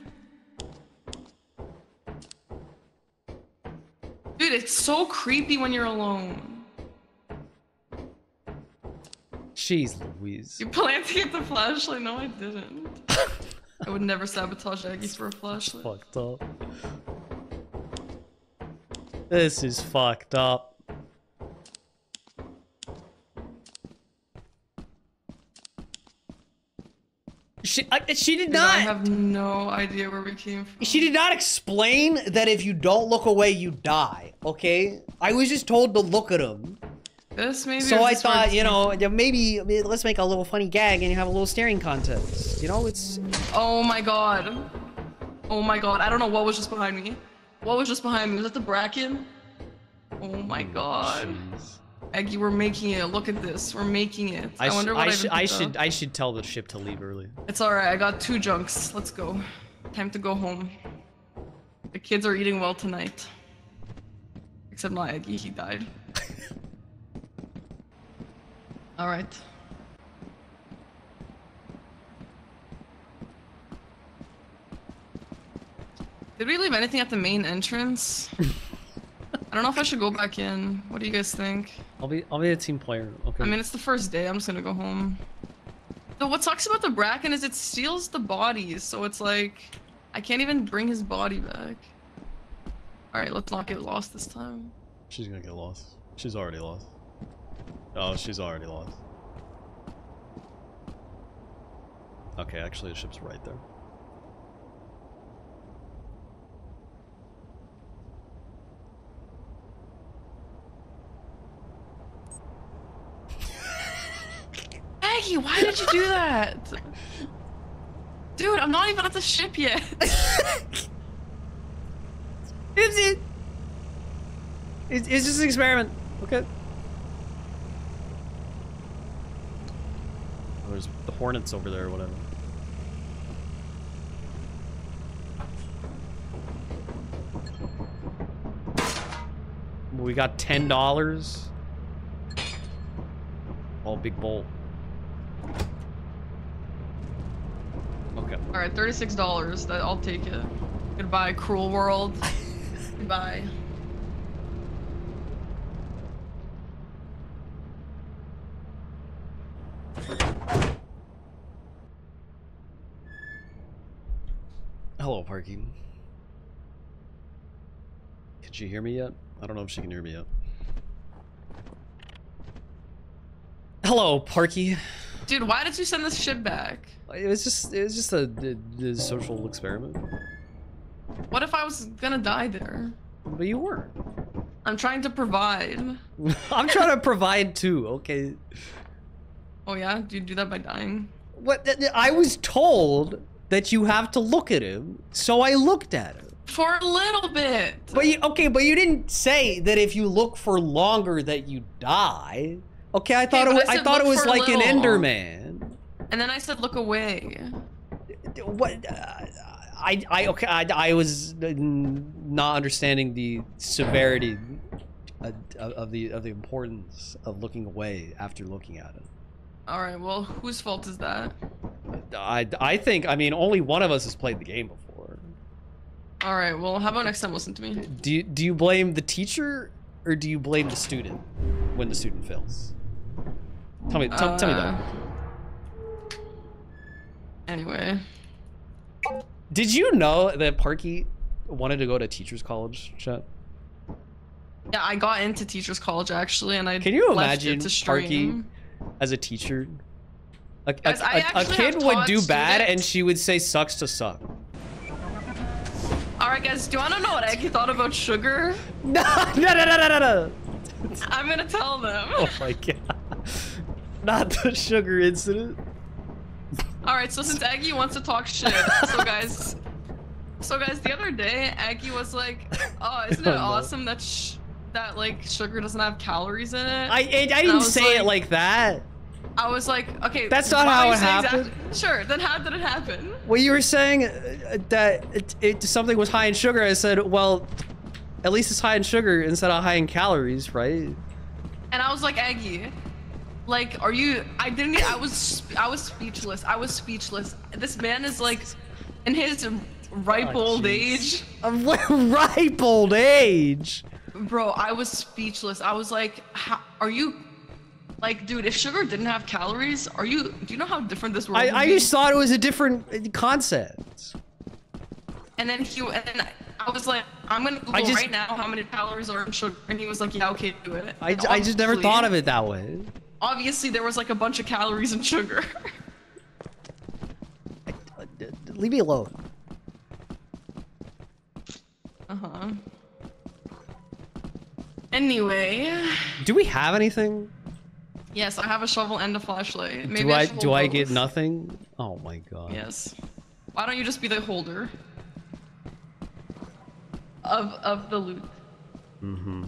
Dude, it's so creepy when you're alone. Jeez Louise. You planned to get the flashlight? No, I didn't. I would never sabotage Aggy for a flashlight. fucked up. This is fucked up. She, I, she did Dude, I have no idea where we came from. She did not explain that if you don't look away, you die. Okay, I was just told to look at him. This maybe. So I is this where thought, you know, maybe let's make a little funny gag and you have a little staring contest. You know, it's Oh my god. Oh my god. I don't know what was just behind me. What was just behind me? Was that the bracken? Oh my oh, god. Aggy, we're making it. Look at this. We're making it. I, I, wonder what I, I, sh- I should up. I should tell the ship to leave early. It's alright. I got two junks. Let's go. Time to go home. The kids are eating well tonight. Except not Aggy. He died. Alright. Did we leave anything at the main entrance? I don't know if I should go back in. What do you guys think? I'll be I'll be a team player. Okay. I mean, it's the first day. I'm just gonna go home. So what sucks about the Bracken is it steals the bodies, so it's like I can't even bring his body back. All right, let's not get lost this time. she's gonna get lost. She's already lost. Oh, she's already lost. Okay, actually, the ship's right there. Aggy, why did you do that? Dude, I'm not even at the ship yet. It's. It's, it's just an experiment. Okay. Oh, there's the hornets over there or whatever. We got ten dollars. Oh, big bolt. Okay. All right, thirty-six dollars. That I'll take it. Goodbye, cruel world. Goodbye. Hello, Parky. Can she hear me yet? I don't know if she can hear me yet. Hello, Parky. Dude, why did you send this shit back? It was just it was just a, a- a social experiment. What if I was gonna die there? But you weren't. I'm trying to provide. I'm trying to provide too, okay? Oh yeah? Do you do that by dying? What I was told that you have to look at him, so I looked at him. For a little bit. But you okay, but you didn't say that if you look for longer that you die. Okay, I thought but it was, I I thought it was like an. Enderman. And then I said look away. what uh, I I okay I, I was not understanding the severity of, of the of the importance of looking away after looking at it. Alright, well, whose fault is that? I I think I mean only one of us has played the game before. Alright, well, how about next time listen to me? Do you, do you blame the teacher or do you blame the student when the student fails? Tell me tell, tell me that. Uh, Anyway. Did you know that Parky wanted to go to teachers college, chat? Yeah, I got into teachers college actually, and I Can you imagine Parky as a teacher? A, a- Guys, a- a kid would do bad and she would say sucks to suck. right, guys. Do you want to know what Aggy thought about sugar? No, no, no, no, no, no, no. I'm gonna tell them. Oh my god. Not the sugar incident. All right. So since Aggy wants to talk shit, so guys, so guys, the other day Aggy was like, "Oh, isn't Oh, it no. awesome that sh- that like sugar doesn't have calories in it?" I, I, I didn't was say it like- like that. I was like, "Okay, That's not how it happened. exact- Sure. Then how did it happen? Well, you were saying uh, that it, it something was high in sugar. I said, well, at least it's high in sugar instead of high in calories, right? And I was like, Aggy, like, are you? I didn't. I was. I was speechless. I was speechless. This man is like, in his ripe Oh, old jeez. age, ripe old age. bro. I was speechless. I was like, how, are you? Like, dude, if sugar didn't have calories, are you? Do you know how different this world? I, would I be? just thought it was a different uh, concept. And then he. And then I was like, I'm gonna Google just- right now how many calories are in sugar. And he was like, Yeah, okay, do it. I, I just never thought of it that way. Obviously, there was like a bunch of calories and sugar. Uh, Leave me alone. uh huh. Anyway. Do we have anything? Yes, I have a shovel and a flashlight. Maybe do I should do hold I get nothing? Oh my god. Yes. Why don't you just be the holder of of the loot? Mm-hmm.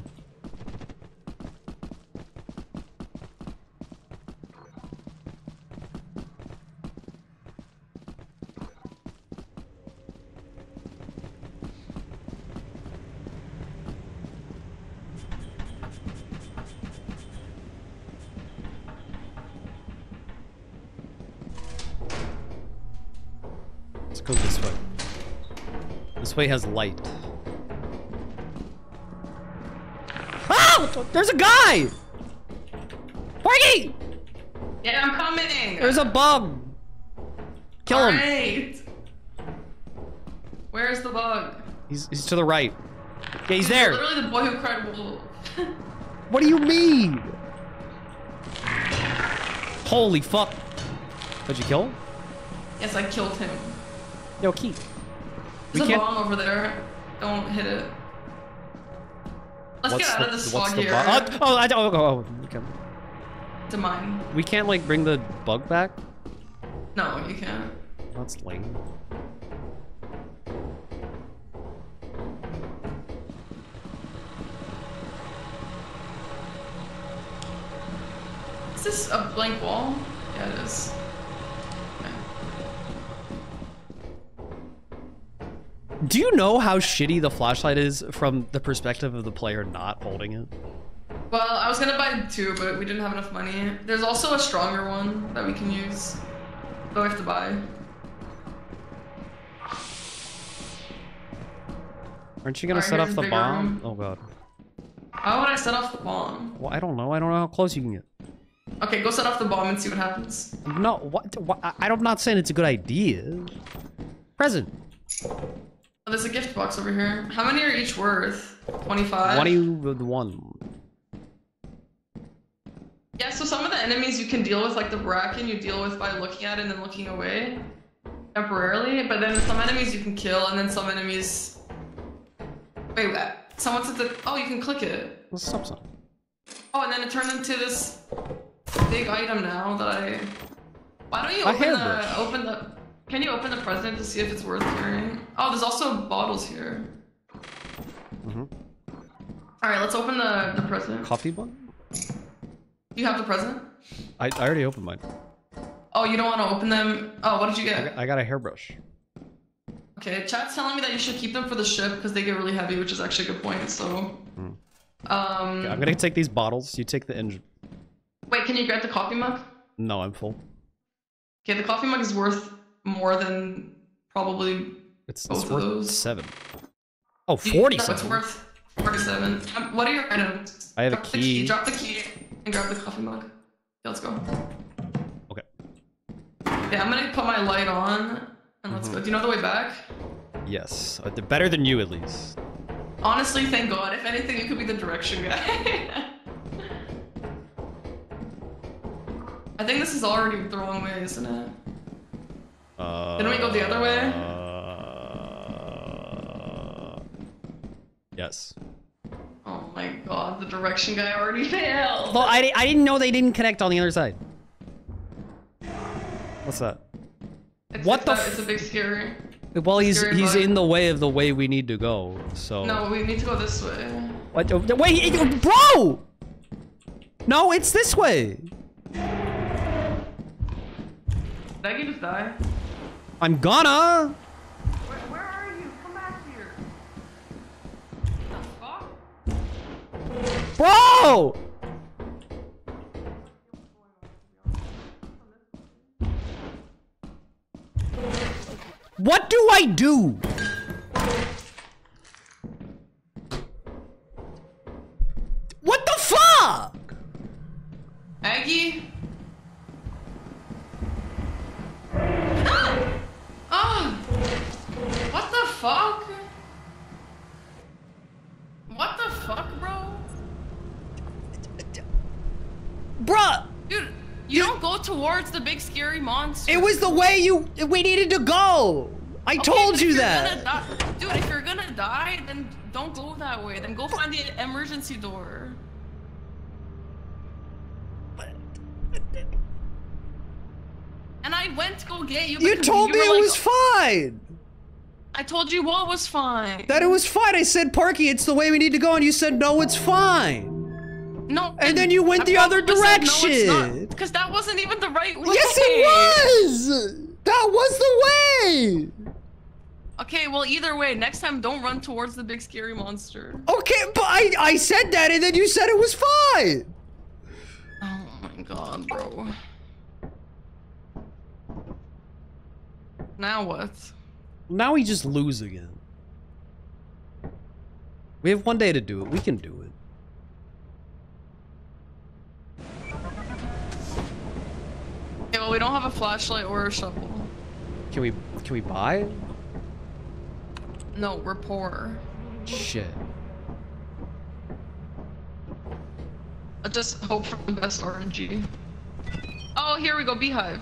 Let's go this way. This way has light. Oh! There's a guy! Porky! Yeah, I'm coming. There's a bug! Kill him! Alright. Where's the bug? He's, he's to the right. Yeah, he's there! Literally the boy who cried wolf. What do you mean? Holy fuck. Did you kill him? yes, I killed him. No, key. We There's a can't. bomb over there. Don't hit it. Let's get out of this what's fog the here. bug? Oh, oh, I don't. Oh, oh, oh, okay. To mine. We can't like bring the bug back. No, you can't. That's lame. Is this a blank wall? Yeah, it is. Do you know how shitty the flashlight is from the perspective of the player not holding it? Well, I was gonna buy two, but we didn't have enough money. There's also a stronger one that we can use. But we have to buy. Aren't you gonna Alright, set off the bomb? room. Oh god. How would I set off the bomb? Well, I don't know. I don't know how close you can get. Okay, go set off the bomb and see what happens. No, what? what I, I'm not saying it's a good idea. Present. Oh, there's a gift box over here. How many are each worth? 25? 21. Yeah, so some of the enemies you can deal with, like the Bracken, you deal with by looking at it and then looking away temporarily. But then some enemies you can kill, and then some enemies. Wait, what? Someone said that. Oh, you can click it. What's stop? Oh, and then it turned into this big item now that I. Why don't you open the open the? Can you open the present to see if it's worth carrying? Oh, there's also bottles here. Mm-hmm. All right, let's open the the present. Coffee bun? You have the present? I, I already opened mine. Oh, you don't want to open them? Oh, what did you I get? got, I got a hairbrush. Okay, chat's telling me that you should keep them for the ship because they get really heavy, which is actually a good point. So, Hmm. um, Okay, I'm gonna take these bottles. You take the engine. wait, can you grab the coffee mug? No, I'm full. Okay, the coffee mug is worth more than probably. It's, Both it's of worth those. seven. Oh, Do you- No, 47. it's worth forty-seven. Um, what are your items? I have a drop The key. Drop the key and grab the coffee mug. Okay, let's go. Okay. Yeah, I'm gonna put my light on and let's Mm-hmm. go. Do you know the way back? Yes. Uh, better than you, at least. Honestly, thank God. If anything, you could be the direction guy. I think this is already the wrong way, isn't it? Uh, Didn't we go the other way? Yes. Oh my god, the direction guy already failed. Well, I, I didn't know they didn't connect on the other side. What's that? It's, what the a- f- It's a big scary. Well, he's Scary he's bug. in the way of the way we need to go. So. No, we need to go this way. What? oh, Wait, it- bro! No, it's this way. Did I just die? I'm gonna. Where, where are you? Come back here. Bro! What do I do? What the fuck? Aggy? Fuck? What the fuck, bro? Bruh, Dude, you don't go towards the big scary monster. it was the way you we needed to go. I Okay, told you that. die- Dude, if you're gonna die, then don't go that way. Then go find the emergency door. And I went to go get you. You told me were it like- was fine. I told you what was fine. That it was fine. I said, Parky, it's the way we need to go, and you said, no, it's fine. no. and then you went the other direction. Because that wasn't even the right way. Yes, it was. That was the way. Okay, well, either way, next time don't run towards the big scary monster. Okay, but I I said that, and then you said it was fine. Oh my god, bro. Now what? Now we just lose again. We have one day to do it. We can do it. Okay, well, we don't have a flashlight or a shovel. Can we can we buy? No, we're poor. Shit. I just hope for the best RNG. Oh, here we go, beehive.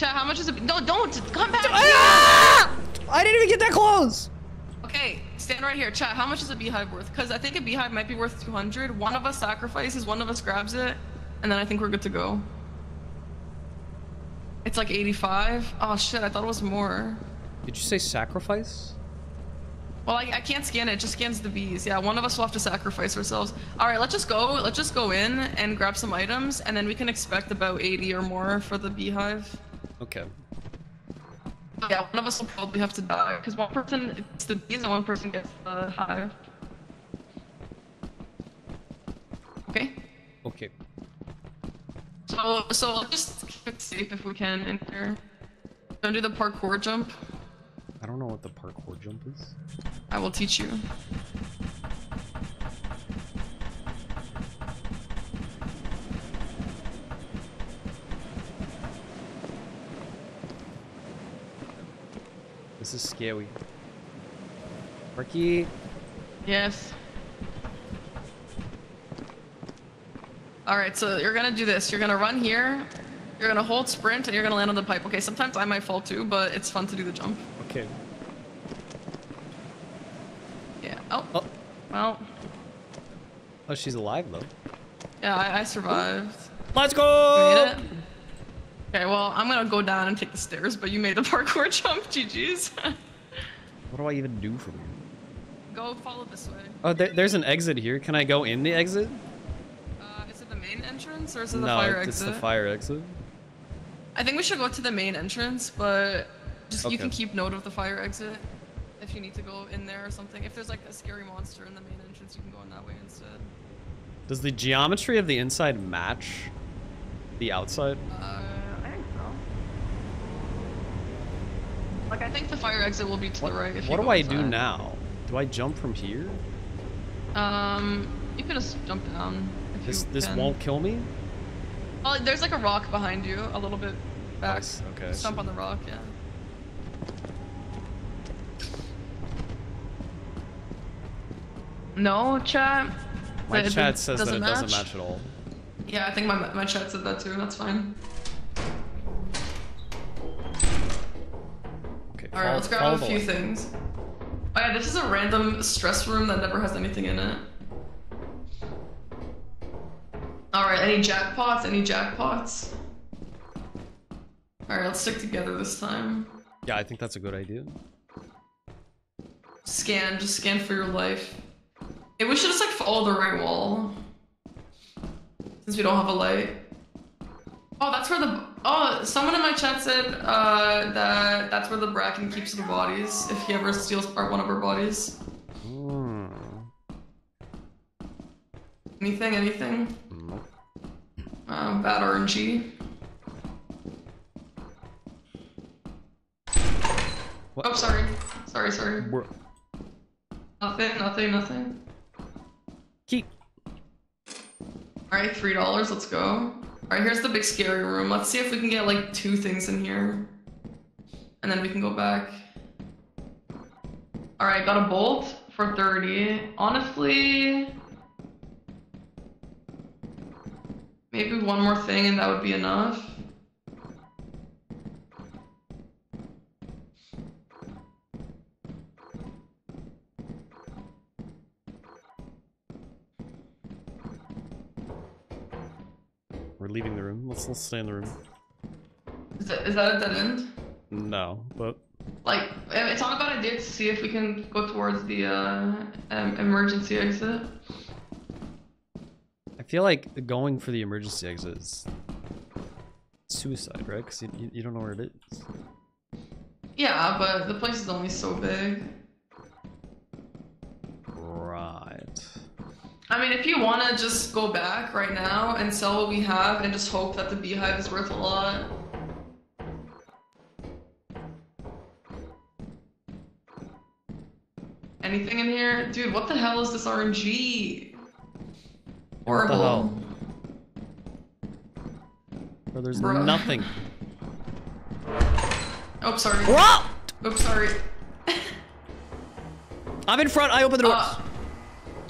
Chat, how much is it? No, don't come back. Ah! I didn't even get that close. Okay, stand right here. Chat, how much is a beehive worth? Because I think a beehive might be worth 200. One of us sacrifices, one of us grabs it, and then I think we're good to go. It's like 85. Oh shit, I thought it was more. Did you say sacrifice? Well, I, I can't scan it. It just scans the bees. Yeah, one of us will have to sacrifice ourselves. All right, let's just go. Let's just go in and grab some items, and then we can expect about 80 or more for the beehive. Okay. Yeah, one of us will probably have to die because one person gets the bees and one person gets the hive. Okay. Okay. So, so let's just keep it safe if we can in here. Don't do the parkour jump. I don't know what the parkour jump is. I will teach you. This is scary. Parky. Yes. Alright, so you're gonna do this. You're gonna run here, you're gonna hold sprint, and you're gonna land on the pipe. Okay, sometimes I might fall too, but it's fun to do the jump. Okay. Yeah. Oh. Oh. Well, Oh, she's alive though. yeah, I, I survived. Let's go. Made it? Okay, well, I'm gonna go down and take the stairs, but you made the parkour jump. GG's. What do I even do from here? go follow this way. Oh, there, there's an exit here. Can I go in the exit? Uh, is it the main entrance or is it the no, fire it's the fire exit. I think we should go to the main entrance, but just you can keep note of the fire exit if you need to go in there or something. If there's like a scary monster in the main entrance, you can go in that way instead. Does the geometry of the inside match the outside? Uh, I think so. Like I think the fire exit will be to What, the right. What do I do now? Do I jump from here? Um, you can just jump down. If This you this can. won't kill me? Oh, there's like a rock behind you, a little bit back. Nice, okay, Stomp so- on the rock, yeah. No, chat. My chat says that it doesn't doesn't match? match at all. Yeah, I think my my chat said that too. That's fine. All right, let's grab a few things. Oh, yeah, this is a random stress room that never has anything in it. Alright, any jackpots? Any jackpots? Alright, let's stick together this time. Yeah, I think that's a good idea. Scan, just scan for your life. Hey, we should just like follow the right wall. Since we don't have a light. Oh, that's where the oh someone in my chat said uh, that that's where the bracken keeps the bodies if he ever steals part one of our bodies. Hmm. Anything? Anything? Nope. Um, bad RNG. What? Oh, sorry. Sorry, sorry. Bro- Nothing, nothing, nothing. Keep. Alright, three dollars, let's go. Alright, here's the big scary room. Let's see if we can get like two things in here. And then we can go back. Alright, got a bolt for 30. Honestly. Maybe one more thing and that would be enough. Leaving the room. Let's let's stay in the room. Is that, is that a dead end? No, but Like, eh, it's not a bad idea to see if we can go towards the uh, um, emergency exit. I feel like going for the emergency exit is suicide, right? Because you, you, you don't know where it is. Yeah, but the place is only so big. Right. I mean, if you want to just go back right now and sell what we have and just hope that the beehive is worth a lot. Anything in here? Dude, what the hell is this RNG? What the Horrible. hell? Bro, there's Bruh. nothing. Oh, sorry. Whoa! Oh, sorry. I'm in front. I open the door. Uh,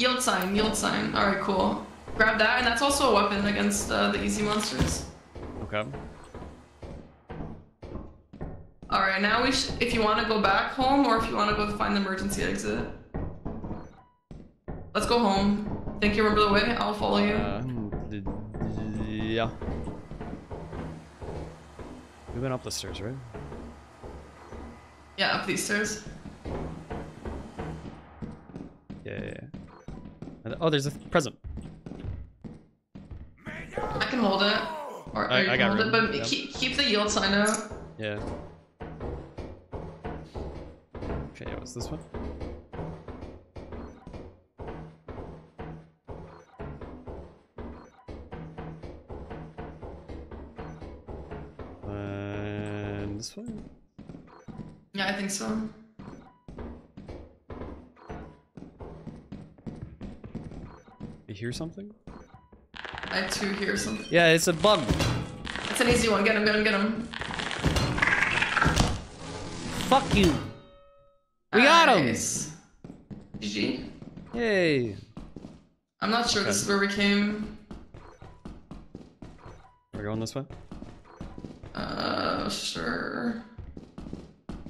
yield sign, yield sign. Alright, cool. Grab that, and that's also a weapon against uh, the easy monsters. okay. Alright, now we sh if you want to go back home or if you want to go find the emergency exit. Let's go home. Think you remember the way? I'll follow you. Uh, yeah. We went up the stairs, right? yeah, up these stairs. Yeah, yeah, Oh, there's a present. I can hold it. Or, I- I got hold it, but yeah. keep, keep the yield sign out. Yeah. Okay, what's this one? And this one? Yeah, I think so. You hear something? I too hear something. Yeah, it's a bug. It's an easy one. Get him, get him, get him. Fuck you. We got him. Nice. GG. Yay. I'm not sure this is where we came. Are We're going this way? Uh, sure.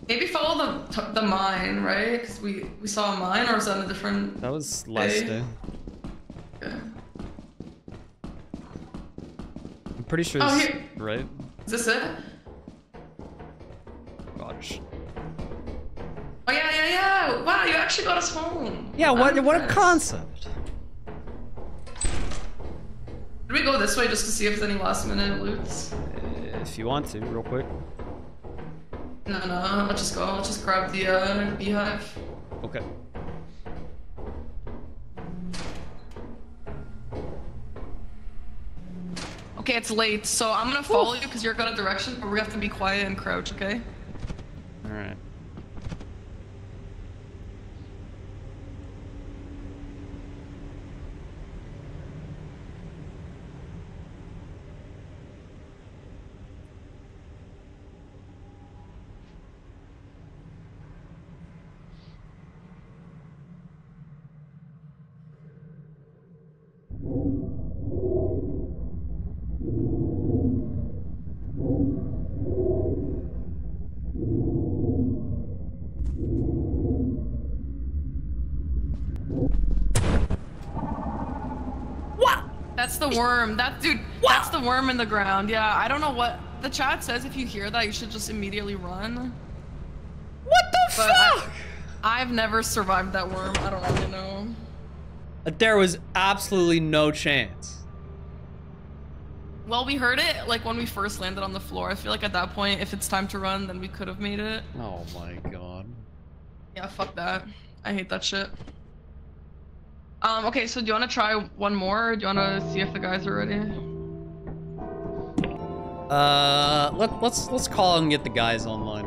Maybe follow the the mine, right? Because we we saw a mine, or was that a different? That was last Hey. day. I'm pretty sure Oh, this, here. right? Is this it? Gosh. Oh yeah, yeah, yeah! Wow, you actually got us home. Yeah, what I'm what a concept. Did we go this way just to see if there's any last minute loots? If you want to, real quick. No, no. Let's just go. Let's just grab the uh, beehive. Okay. Okay, it's late, so I'm gonna follow you because you're going a direction, but we have to be quiet and crouch, okay? Alright. That's the worm. That dude. That's the worm in the ground. Yeah, I don't know what the chat says. If you hear that, you should just immediately run. What the But I- fuck? I've never survived that worm. I don't really know. There was absolutely no chance. Well, we heard it like when we first landed on the floor. I feel like at that point, if it's time to run, then we could have made it. Oh my god. Yeah, fuck that. I hate that shit. Um, okay, so do you want to try one more, or do you want to see if the guys are ready? Uh, let, us let's let's call and get the guys online.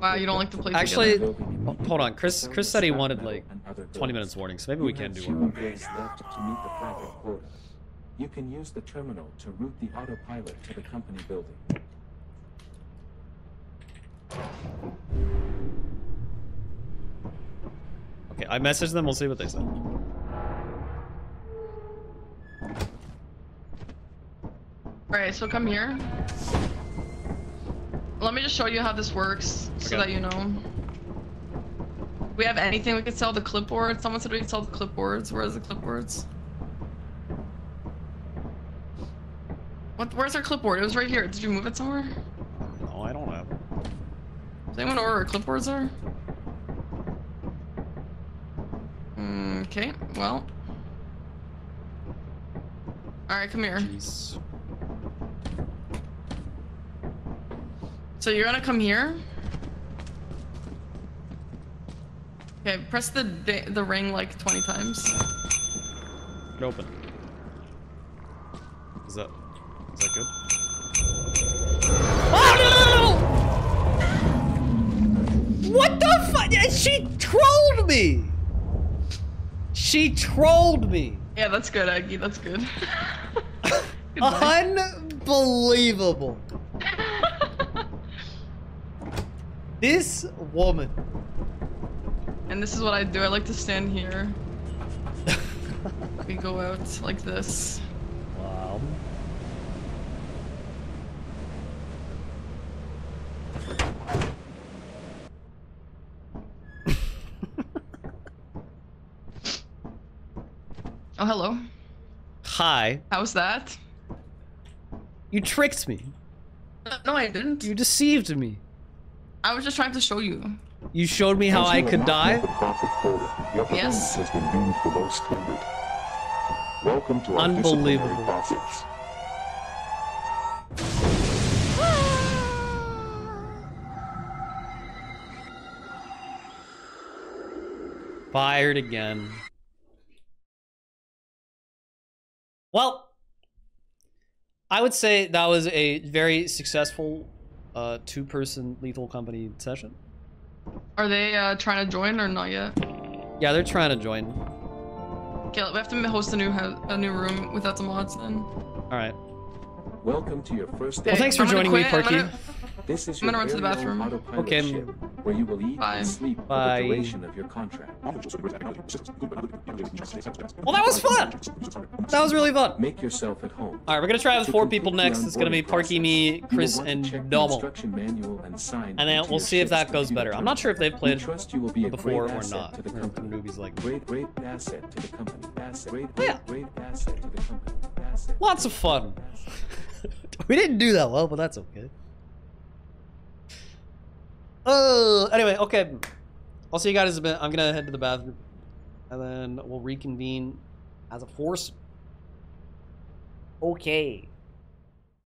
Wow, you don't like to play Actually, together. ho- hold on. Chris Chris said he wanted like 20 minutes warning, so maybe we can do fewer one. left to meet the profit quota. You can use the terminal to route the autopilot to the company building. Okay, I messaged them. We'll see what they say. Alright, so come here. Let me just show you how this works, so Okay. that you know. We have anything we could sell the clipboard. Someone said we could sell the clipboards. Where's the clipboards? What? Where's our clipboard? It was right here. Did you move it somewhere? No, I don't have. it. Does anyone know where our clipboards are? Mm, Okay, well. Alright, come here. Jeez. So you're gonna come here. Okay, press the the ring like 20 times. It open. Is that is that good? Oh no! What the fuck? She trolled me. She trolled me. Yeah, that's good, Aggy. That's good. Goodbye. Unbelievable. This woman. and this is what I do. I like to stand here. we go out like this. Wow. Oh, hello. Hi. How's that? You tricked me. No, I didn't. You deceived me. I was just trying to show you. You showed me how I could die. met The profit quota. Your Yes. has been deemed standard. Welcome to Unbelievable. process. Fired again. Well, I would say that was a very successful uh, two-person Lethal Company session. Are they uh, trying to join or not yet? Yeah, they're trying to join. Okay, we have to host a new hou- a new room without the mods then. All right. Welcome to your first Okay, Well, thanks for I'm gonna joining me, quit. I'm Porky. Gonna- This is I'm gonna run to the bathroom. Okay. ship, where you will eat Bye. and sleep Bye. for the duration of your contract. Well, that was fun. That was really fun. Make yourself at home. All right, we're gonna try with To four people next. It's gonna be Parky, me, process, you will Chris, and check the Domo. instruction manual and sign And then we'll see if that goes better. I'm not sure if they've played trust you will be before or not. To the Or company. newbies like. Great, great asset to the company. Asset. Great, Oh, yeah. great, great asset to the company. Asset. Lots of fun. We didn't do that well, but that's okay. Oh, anyway, okay. I'll see you guys in a bit. I'm gonna head to the bathroom, and then we'll reconvene as a force. Okay.